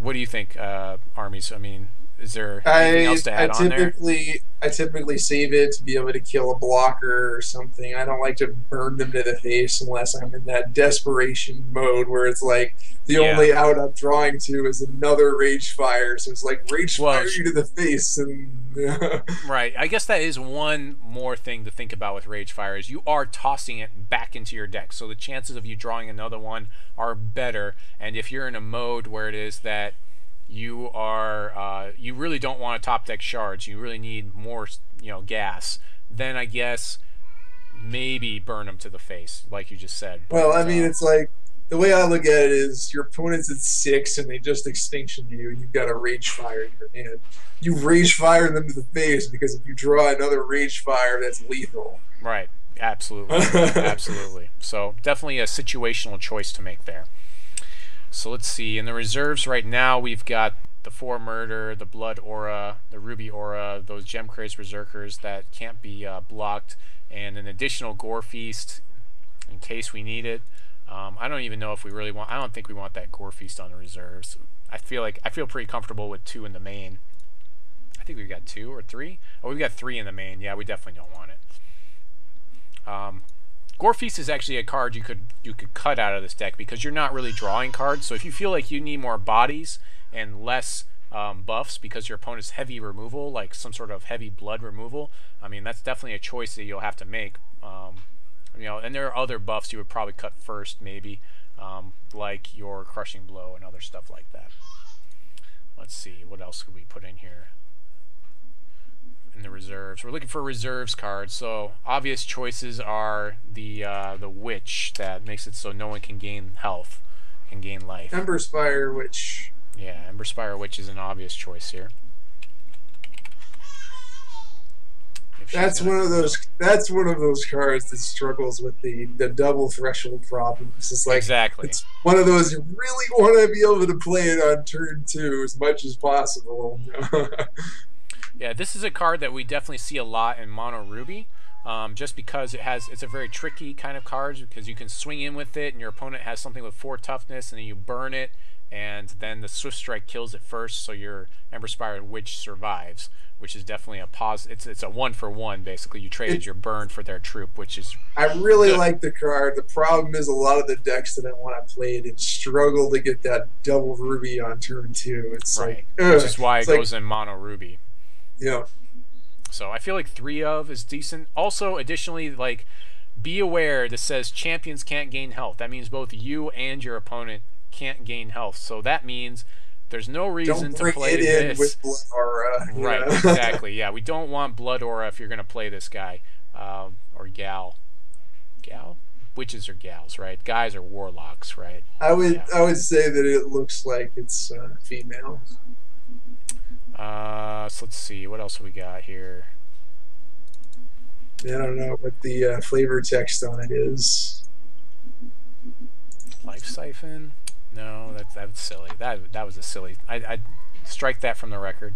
what do you think, uh, armies? I mean, is there anything I, else to add I on there? typically I typically save it to be able to kill a blocker or something. I don't like to burn them to the face unless I'm in that desperation mode where it's like the Yeah. only out I'm drawing to is another rage fire. So it's like rage Well, fire you to the face and Right. I guess that is one more thing to think about with Ragefire is you are tossing it back into your deck. So the chances of you drawing another one are better. And if you're in a mode where it is that you are uh, you really don't want to top deck shards, you really need more you know gas, then I guess maybe burn them to the face, like you just said. Well, I mean, uh, it's like the way I look at it is your opponent's at six and they just extinction you, and you've got a rage fire in your hand. You rage fire them to the face because if you draw another rage fire, that's lethal. Right. Absolutely. Absolutely. So definitely a situational choice to make there. So let's see. In the reserves right now, we've got the Four Murder, the Blood Aura, the Ruby Aura, those Gem Craze Berserkers that can't be uh, blocked, and an additional Gore Feast in case we need it. Um, I don't even know if we really want. I don't think we want that Gore Feast on the reserves. I feel like I feel pretty comfortable with two in the main. I think we've got two or three. Oh, we've got three in the main. Yeah, we definitely don't want it. Um, Gore Feast is actually a card you could you could cut out of this deck because you're not really drawing cards. So if you feel like you need more bodies and less um, buffs because your opponent's heavy removal, like some sort of heavy blood removal, I mean that's definitely a choice that you'll have to make. Um, you know, and there are other buffs you would probably cut first, maybe um, like your crushing blow and other stuff like that. Let's see, what else could we put in here? In the reserves. We're looking for reserves cards. So obvious choices are the uh, the witch that makes it so no one can gain health, can gain life. Ember Spire, which Yeah, Emberspire Witch is an obvious choice here. That's one of those that's one of those cards that struggles with the, the double threshold problems. It's like exactly. it's one of those you really want to be able to play it on turn two as much as possible. Yeah, this is a card that we definitely see a lot in Mono Ruby, um, just because it has it's a very tricky kind of card because you can swing in with it and your opponent has something with four toughness and then you burn it and then the Swift Strike kills it first, so your Emberspire Witch survives, which is definitely a pos. It's it's a one for one basically. You traded It- your burn for their troop, which is I really Good. like the card. The problem is a lot of the decks that I want to play it struggle to get that double ruby on turn two. It's right, like, ugh, which is why it it's like- goes in Mono Ruby. Yeah. So I feel like three of is decent. Also, additionally, like be aware this says champions can't gain health. That means both you and your opponent can't gain health. So that means there's no reason Don't to play it in this. with blood aura. right, know? exactly. Yeah, we don't want blood aura if you're gonna play this guy um, or gal. Gal, witches or gals, right? Guys are warlocks, right? I would Yeah. I would say that it looks like it's uh, female. Uh, so let's see what else we got here. I don't know what the uh, flavor text on it is. Life siphon? No, that's that's silly. That that was a silly. I I strike that from the record.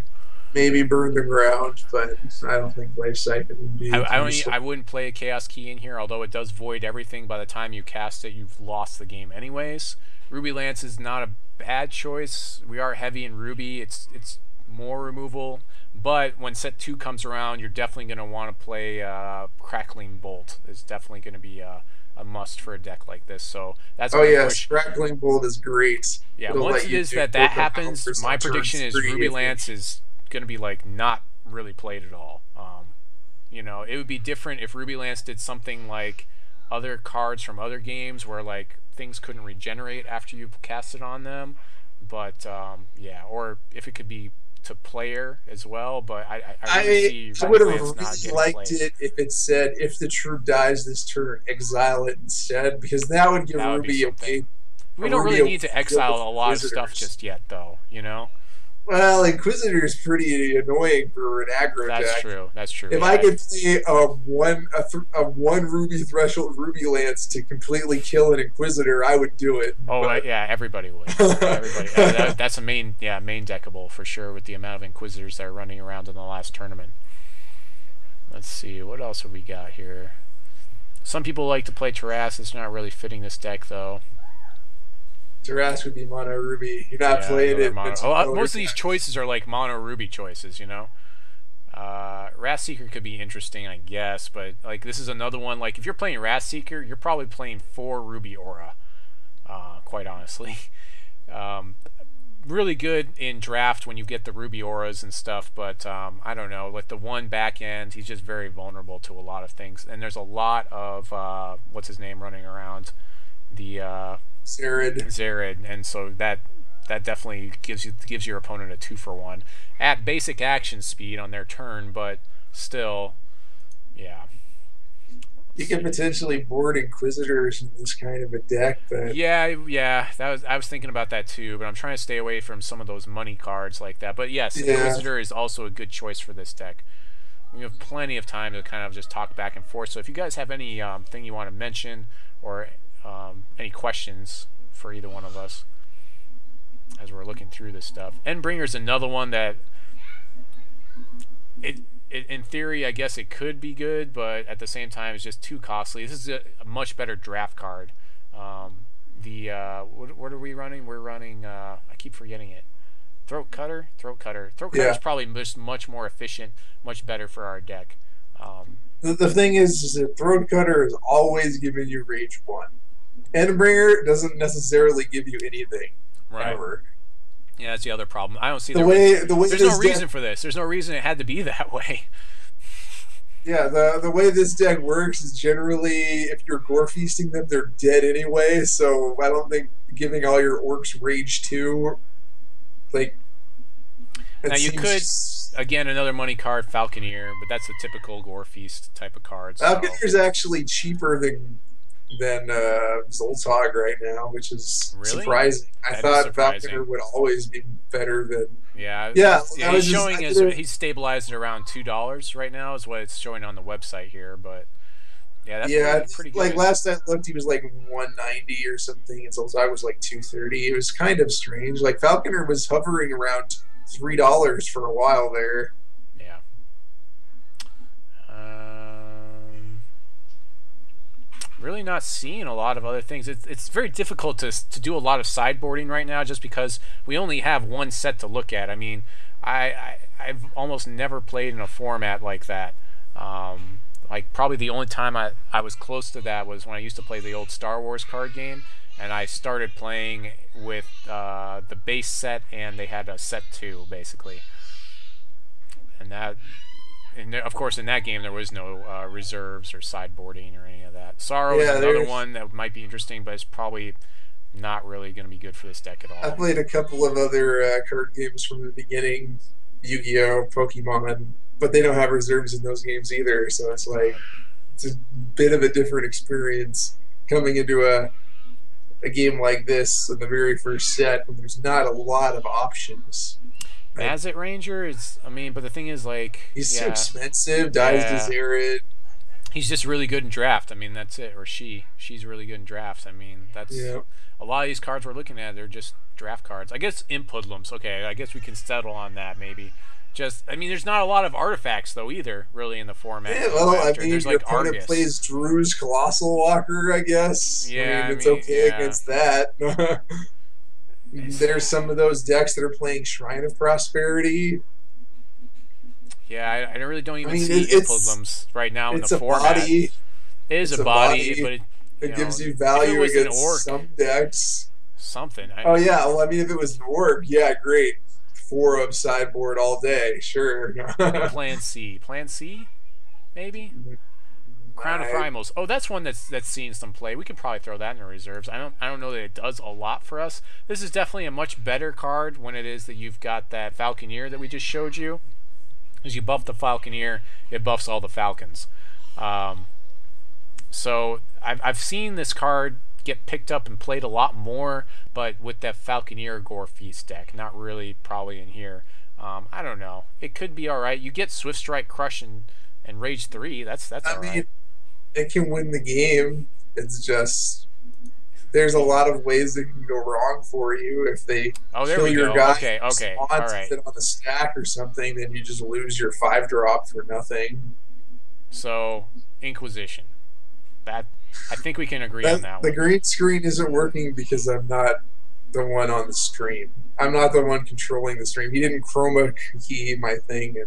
Maybe burn the ground, but I don't think life siphon would be. I, I, don't. I wouldn't play a chaos key in here, although it does void everything. By the time you cast it, you've lost the game anyways. Ruby Lance is not a bad choice. We are heavy in Ruby. It's it's more removal, but when set two comes around, you're definitely going to want to play uh, Crackling Bolt. It's definitely going to be a, a must for a deck like this. So that's Oh push- crackling bolt is great. yeah, It'll once it is that that happens, my prediction is Ruby Lance is going to be like not really played at all. Um, you know, it would be different if Ruby Lance did something like other cards from other games where like things couldn't regenerate after you cast it on them. But um, yeah, or if it could be to player as well. But I I, I, really I would have really liked it if it said if the troop dies this turn, exile it instead because that would give That would be Ruby a way. We don't really need to exile a lot of stuff just yet, though. You know, Well, Inquisitor is pretty annoying for an aggro deck. that's deck. true. That's true. If yeah. I could play a one a, th- a one Ruby threshold Ruby Lance to completely kill an Inquisitor, I would do it. Oh but- yeah, everybody would. everybody. Uh, that, that's a main, yeah, main deckable for sure. With the amount of Inquisitors that are running around in the last tournament. Let's see, what else have we got here? Some people like to play Terras. It's not really fitting this deck though. Taras would be mono Ruby. You're not Yeah, playing it. mono- uh, most of these choices are like mono Ruby choices, you know. Uh, Wrath Seeker could be interesting, I guess, but like this is another one. Like if you're playing Wrath Seeker, you're probably playing for Ruby Aura. Uh, quite honestly, um, really good in draft when you get the Ruby Auras and stuff. But um, I don't know, like the one back end, he's just very vulnerable to a lot of things. And there's a lot of uh, what's his name running around, the uh, Zared. Zared, and so that that definitely gives you gives your opponent a two for one at basic action speed on their turn, but still, yeah, You can potentially board Inquisitors in this kind of a deck, but yeah, yeah. That was I was thinking about that too, but I'm trying to stay away from some of those money cards like that. But yes, Yeah. Inquisitor is also a good choice for this deck. We have plenty of time to kind of just talk back and forth. So if you guys have any um, thing you want to mention or um, any questions for either one of us as we're looking through this stuff, Endbringer's another one that it, it in theory I guess it could be good, but at the same time it's just too costly. This is a, a much better draft card. Um, the uh, what, what are we running? We're running. Uh, I keep forgetting it. Throat cutter, throat cutter, throat cutter is probably just much more efficient, much better for our deck. Um, the, the thing is, is that Throat Cutter is always giving you Rage 1. Endbringer doesn't necessarily give you anything, ever. Yeah, that's the other problem. I don't see The way, the way There's no deck- reason for this. There's no reason it had to be that way. Yeah, the the way this deck works is generally if you're gore feasting them, they're dead anyway. So I don't think giving all your orcs rage two, like. Now, you seems- Again, another money card, Falconer, but that's a typical Gore Feast type of card. So. Falconer's actually cheaper than than uh, Zoltog right now, which is Really? surprising. I That thought surprising. Falconer would always be better than. Yeah, Yeah, yeah. He's just- showing as he's stabilized at around two dollars right now, is what it's showing on the website here. But yeah, that's yeah, pretty, pretty good. like last I looked, he was like 190 or something, and Zoltog was like 230. It was kind of strange. Like Falconer was hovering around three dollars for a while there. Really not seeing a lot of other things. It's, it's very difficult to, to do a lot of sideboarding right now just because we only have one set to look at. I mean, I, I, I've almost never played in a format like that. Um, like probably the only time I, I was close to that was when I used to play the old Star Wars card game and I started playing with uh, the base set and they had a set two basically and that and there, of course in that game there was no uh, reserves or sideboarding or any of that sorrow Yeah, is another there's- one that might be interesting but it's probably not really going to be good for this deck at all. I played a couple of other uh, card games from the beginning, Yu-Gi-Oh, Pokemon, but they don't have reserves in those games either. So it's like it's a bit of a different experience coming into a a game like this in the very first set when there's not a lot of options. Mazet Ranger is I mean but the thing is like He's yeah, too expensive. Dies Yeah. Zared. he's just really good in draft I mean that's it or she she's really good in draft I mean that's Yeah. a lot of these cards we're looking at they're just draft cards I guess inputlums okay I guess we can settle on that maybe just I mean there's not a lot of artifacts though either really in the format Yeah, well, I mean, there's your like opponent Argus plays Drew's Colossal Walker, I guess. Yeah, I I mean, it's mean, okay yeah. against that. There's some of those decks that are playing Shrine of Prosperity. Yeah, I, I really don't even mean, see right now in It's the a format. body. it is it's a a body, body. but it, It gives know, you value against orc, some decks. something. I, Oh yeah, well I mean if it was an orc, yeah, great. four of sideboard all day. Sure. Plan C. Plan C, maybe. Mm-hmm. Crown of Primals. Oh, that's one that's that's seen some play. We can probably throw that in the reserves. I don't I don't know that it does a lot for us. This is definitely a much better card when it is that you've got that Falconer that we just showed you. As you buff the Falconer, it buffs all the Falcons. Um, so I've I've seen this card get picked up and played a lot more, but with that Falconer Gore Feast deck, not really probably in here. Um, I don't know. It could be all right. You get Swift Strike, Crush, and, and Rage three. That's that's I all mean, right. It can win the game. It's just there's a lot of ways that can go wrong for you if they Oh, there kill we your go. guy Okay, okay, all right. on the stack or something, then you just lose your five drop for nothing. So Inquisition. That I think we can agree That, on that the one. green screen isn't working because I'm not the one on the stream. I'm not the one controlling the stream. He didn't chroma key my thing, and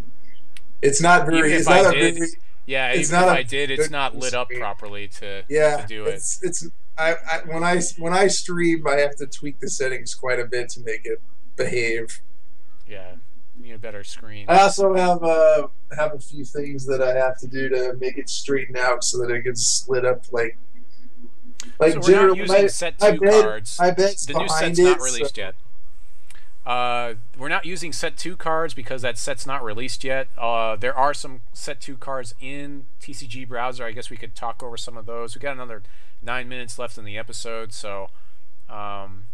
it's not very. Even if it's not did, very. Yeah, it's even not if I did, it's not lit up properly to Yeah, to do it. it's it's. I, I when I when I stream, I have to tweak the settings quite a bit to make it behave. Yeah, you need a better screen. I also have uh have a few things that I have to do to make it straighten out so that it gets lit up like like so we're not using My, set my two bed- cards. my bed's the new set's it, not so- released yet. Uh, we're not using set two cards because that set's not released yet. Uh, there are some set two cards in TCG browser. I guess we could talk over some of those. We got another nine minutes left in the episode, so um,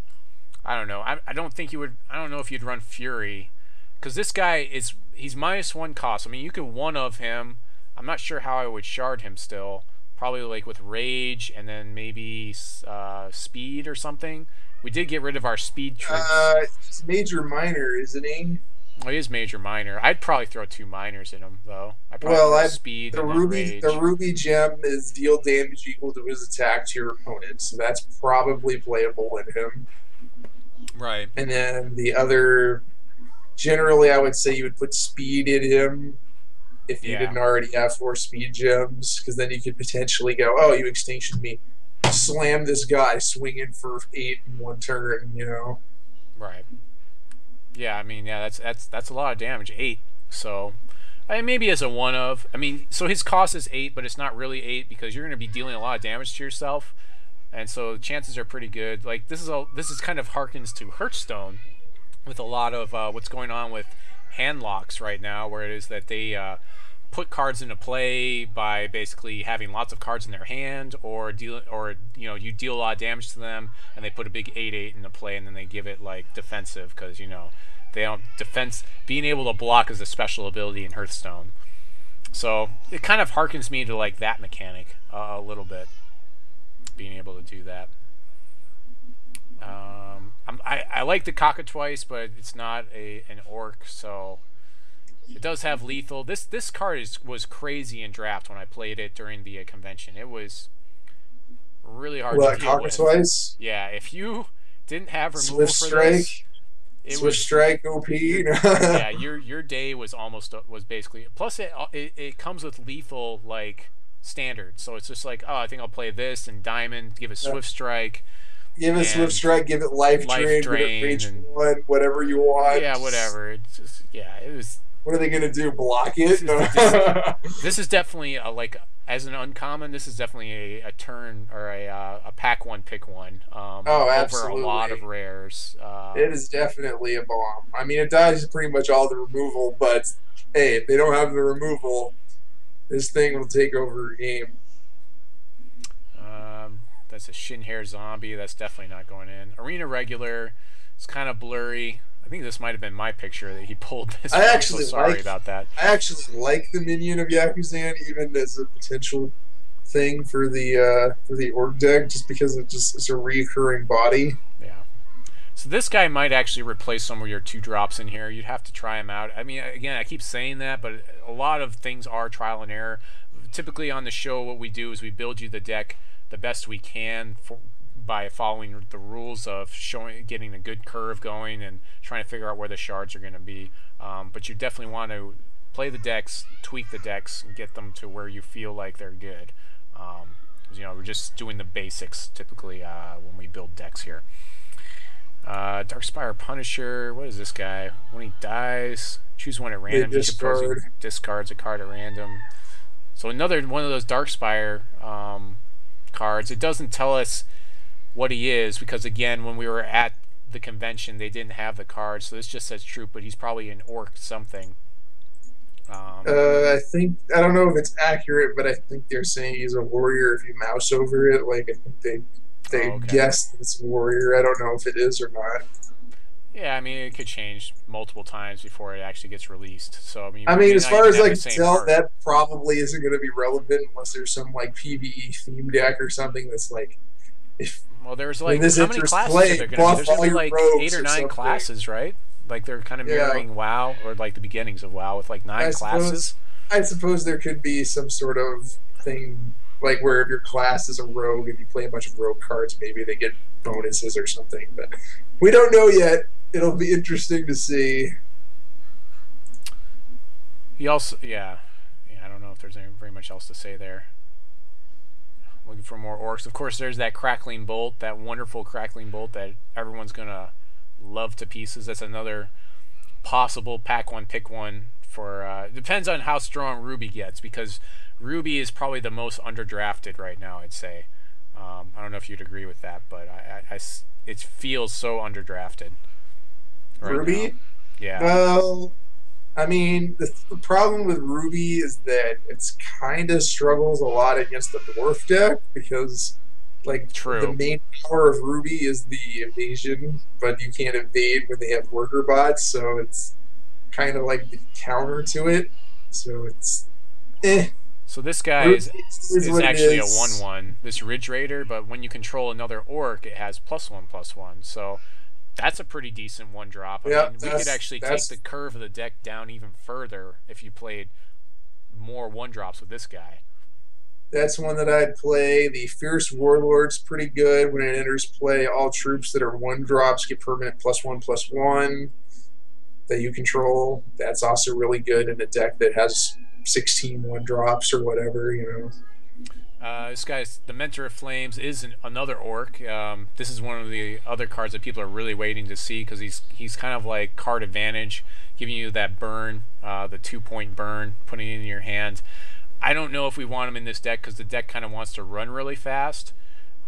I don't know. I, I don't think you would. I don't know if you'd run Fury because this guy is he's minus one cost. I mean, you could one of him. I'm not sure how I would shard him still. Probably like with Rage and then maybe uh, Speed or something. We did get rid of our Speed troops. Uh, he's major minor, isn't he? Well, he is major minor. I'd probably throw two minors in him though. I probably Well, throw I- speed The and ruby, rage. the ruby gem is deal damage equal to his attack to your opponent, so that's probably playable in him. right. And then the other, generally, I would say you would put speed in him if you Yeah. didn't already have four speed gems, because then you could potentially go, oh, you extinction me, slam this guy swinging for eight in one turn, you know. Right. Yeah, I mean, yeah, that's that's that's a lot of damage. Eight. So, I mean, maybe as a one of. I mean, so his cost is eight, but it's not really eight because you're going to be dealing a lot of damage to yourself, and so chances are pretty good. Like this is a this is kind of harkens to Hearthstone, with a lot of uh, what's going on with hand locks right now, where it is that they uh, put cards into play by basically having lots of cards in their hand, or deal, or you know, you deal a lot of damage to them, and they put a big eight eight into play, and then they give it like defensive because you know they don't defense being able to block is a special ability in Hearthstone. So it kind of harkens me to like that mechanic uh, a little bit, being able to do that. Um, I I like the cockatrice, but it's not a an orc, so it does have lethal. This this card is was crazy in draft when I played it during the uh, convention. It was really hard Well, to deal with. twice, Yeah, if you didn't have removal Swift for Strike, this, it Swift was Strike OP. yeah. Your your day was almost was basically. Plus, it, it it comes with lethal like standard, so it's just like oh, I think I'll play this and diamond, give Yeah. swift strike. Give it Swift Strike, give it Life, Life Drain, Drain give it Rage and- One, whatever you want. Yeah, whatever. It's just yeah, it was. What are they gonna do? Block This it? is- This is definitely a, like as an uncommon. This is definitely a, a turn or a uh, a pack one pick one. Um, Oh, Over a lot of rares. Uh, it is definitely a bomb. I mean, it dies pretty much all the removal, but hey, if they don't have the removal, this thing will take over your game. Um, that's a Shin'hare zombie. That's definitely not going in. Arena regular. It's kind of blurry. I think this might have been my picture that he pulled this. I from, so actually sorry like- about that. I actually like the minion of Yakuzan even as a potential thing for the uh, for the org deck, just because it just it's a recurring body. Yeah. So this guy might actually replace some of your two drops in here. You'd have to try him out. I mean, again, I keep saying that, but a lot of things are trial and error. Typically on the show, what we do is we build you the deck the best we can for, by following the rules of showing, getting a good curve going, and trying to figure out where the shards are going to be. Um, but you definitely want to play the decks, tweak the decks, get them to where you feel like they're good. Um, you know, we're just doing the basics typically uh, when we build decks here. Uh, Darkspire Punisher. What is this guy? When he dies, choose one at random. He discard. discards a card at random. So another one of those Darkspire um, cards. It doesn't tell us what he is because again, when we were at the convention, they didn't have the cards. So this just says troop, but he's probably an orc something. Um, Uh, I think I don't know if it's accurate, but I think they're saying he's a warrior if you mouse over it. Like I think they they Oh, okay. guess it's a warrior. I don't know if it is or not. yeah, I mean it could change multiple times before it actually gets released. So I mean, I mean, as far as I can tell, card. that probably isn't going to be relevant unless there's some like PVE theme deck or something that's like if Well, there's like how many classes play, are there going to be? There's be like eight or or nine something. classes, right? Like they're kind of Yeah. mirroring WoW or like the beginnings of WoW with like nine I classes. suppose I suppose there could be some sort of thing like where if your class is a rogue and you play a bunch of rogue cards, maybe they get bonuses or something. But we don't know yet. It'll be interesting to see. He also, yeah, yeah. I don't know if there's any, very much else to say there. Looking for more orcs. Of course, there's that crackling bolt, that wonderful crackling bolt that everyone's gonna love to pieces. That's another possible pack one, pick one for. Uh, depends on how strong Ruby gets because Ruby is probably the most underdrafted right now. I'd say. Um, I don't know if you'd agree with that, but i i it feels so underdrafted. right Ruby? now. Yeah. Well, I mean, the, the problem with Ruby is that it's kind of struggles a lot against the dwarf deck because, like, True. the main power of Ruby is the evasion, but you can't evade when they have worker bots, so it's kind of like the counter to it. So it's eh. So this guy Ruby is is is actually a one-one. This Ridge Raider, but when you control another orc, it has plus one plus one. So that's a pretty decent one drop. I Yeah, mean, we could actually take the curve of the deck down even further if you played more one drops with this guy. That's one that I'd play. The Fierce Warlord's pretty good. When it enters play, all troops that are one drops get permanent plus one plus one that you control. That's also really good in a deck that has 16 one drops or whatever, you know. Uh, this guy's the Mentor of Flames is an, another orc. Um, this is one of the other cards that people are really waiting to see because he's he's kind of like card advantage, giving you that burn, uh, the two point burn, putting it in your hand. I don't know if we want him in this deck because the deck kind of wants to run really fast.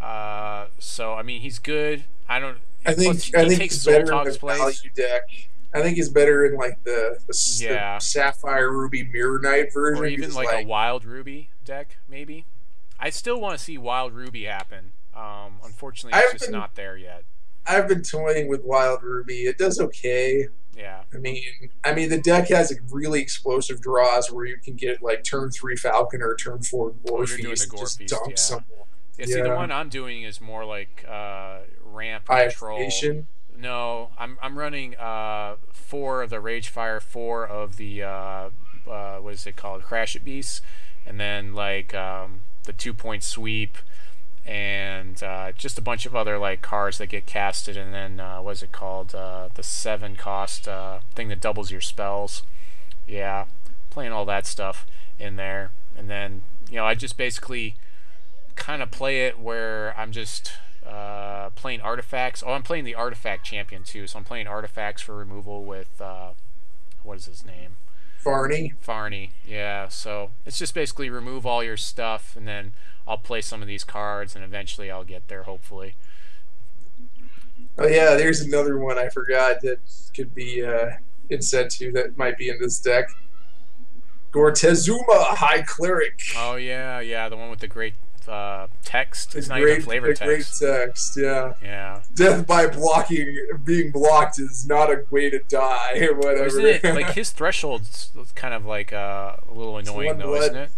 Uh, so I mean he's good. I don't. I think plus, I think takes he's better in the place. value deck. I think he's better in like the, the, s- the Yeah. Sapphire Ruby Mirror Knight version. or even because, like, a Wild Ruby deck, maybe. I still want to see Wild Ruby happen. Um, unfortunately, it's I've just been- not there yet. I've been toying with Wild Ruby. It does okay. Yeah. I mean, I mean, the deck has really explosive draws where you can get like turn three Falcon or turn four Gore Oh, Feast and Gore just Feast, dump yeah. someone. Yeah, see, the one I'm doing is more like uh, ramp control. No, I'm I'm running uh, four of the Ragefire, four of the uh, uh, what is it called, Crash It Beasts, and then like um, the two point sweep, and uh, just a bunch of other like cars that get casted, and then uh, what is it called, uh, the seven cost uh, thing that doubles your spells. Yeah, playing all that stuff in there, and then you know I just basically kind of play it where I'm just uh, playing artifacts. Oh, I'm playing the artifact champion too, so I'm playing artifacts for removal with uh, what is his name? Farney. Farney. Yeah. So it's just basically remove all your stuff, and then I'll play some of these cards, and eventually I'll get there. Hopefully. Oh yeah, there's another one I forgot that could be uh, in set two that might be in this deck. Gortezuma High Cleric. Oh yeah, yeah, the one with the great uh, text. It's not great, even flavor the text. great text. Yeah, Yeah. death by blocking, being blocked is not a way to die or whatever. Isn't it like his threshold's kind of like uh, a little annoying though, blood. isn't it?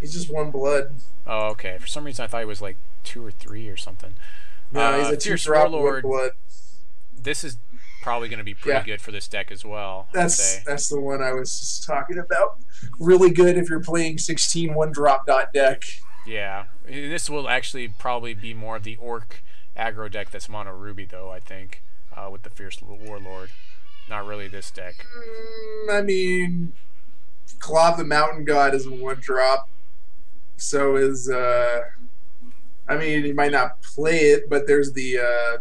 He's just one blood. Oh, okay. For some reason, I thought it was like two or three or something. No, Uh, he's a two drop Warlord. blood. This is probably going to be pretty Yeah. good for this deck as well. That's that's the one I was just talking about. Really good if you're playing 16 one drop dot deck. Yeah, this will actually probably be more of the orc aggro deck that's mono ruby though. I think uh, with the fierce warlord. Not really this deck. Mm, I mean, Claw the Mountain God is a one drop. So is uh, I mean, you might not play it, but there's the uh,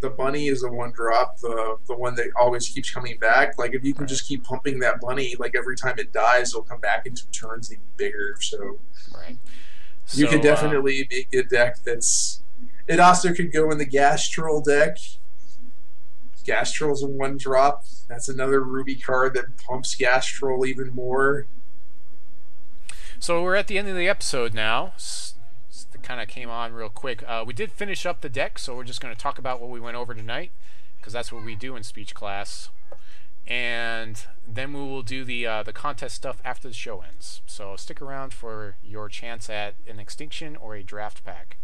the bunny is the one drop, the the one that always keeps coming back. Like if you can Right. just keep pumping that bunny, like every time it dies, it'll come back into turns even bigger. So Right. You So, could uh, definitely make a deck that's. It also could go in the Gastrol deck. Gastrol's a one drop. That's another ruby card that pumps Gastrol even more. So we're at the end of the episode now. It kind of came on real quick. Uh, we did finish up the deck, so we're just going to talk about what we went over tonight, because that's what we do in speech class. And then we will do the uh, the contest stuff after the show ends. So stick around for your chance at an extinction or a draft pack.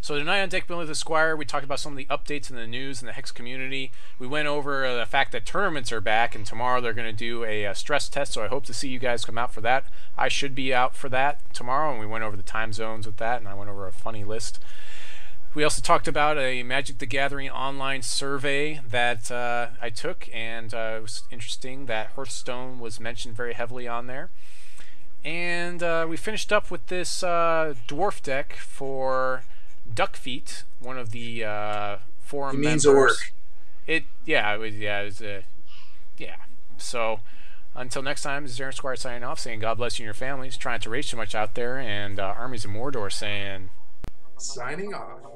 So tonight on Deck Building with Esquire, we talked about some of the updates in the news in the Hex community. We went over uh, the fact that tournaments are back, and tomorrow they're going to do a, uh stress test. So I hope to see you guys come out for that. I should be out for that tomorrow, and we went over the time zones with that, and I went over a funny list. We also talked about a Magic the Gathering online survey that uh, I took, and uh, it was interesting that Hearthstone was mentioned very heavily on there. And uh, we finished up with this uh, dwarf deck for Duck Feet, one of the uh, forum It means members. orc. It yeah, it was yeah, it was uh, yeah. So until next time, this is Errant Squire signing off, saying God bless you and your families. Trying to raise too much out there, and uh, armies of Mordor saying. Signing off.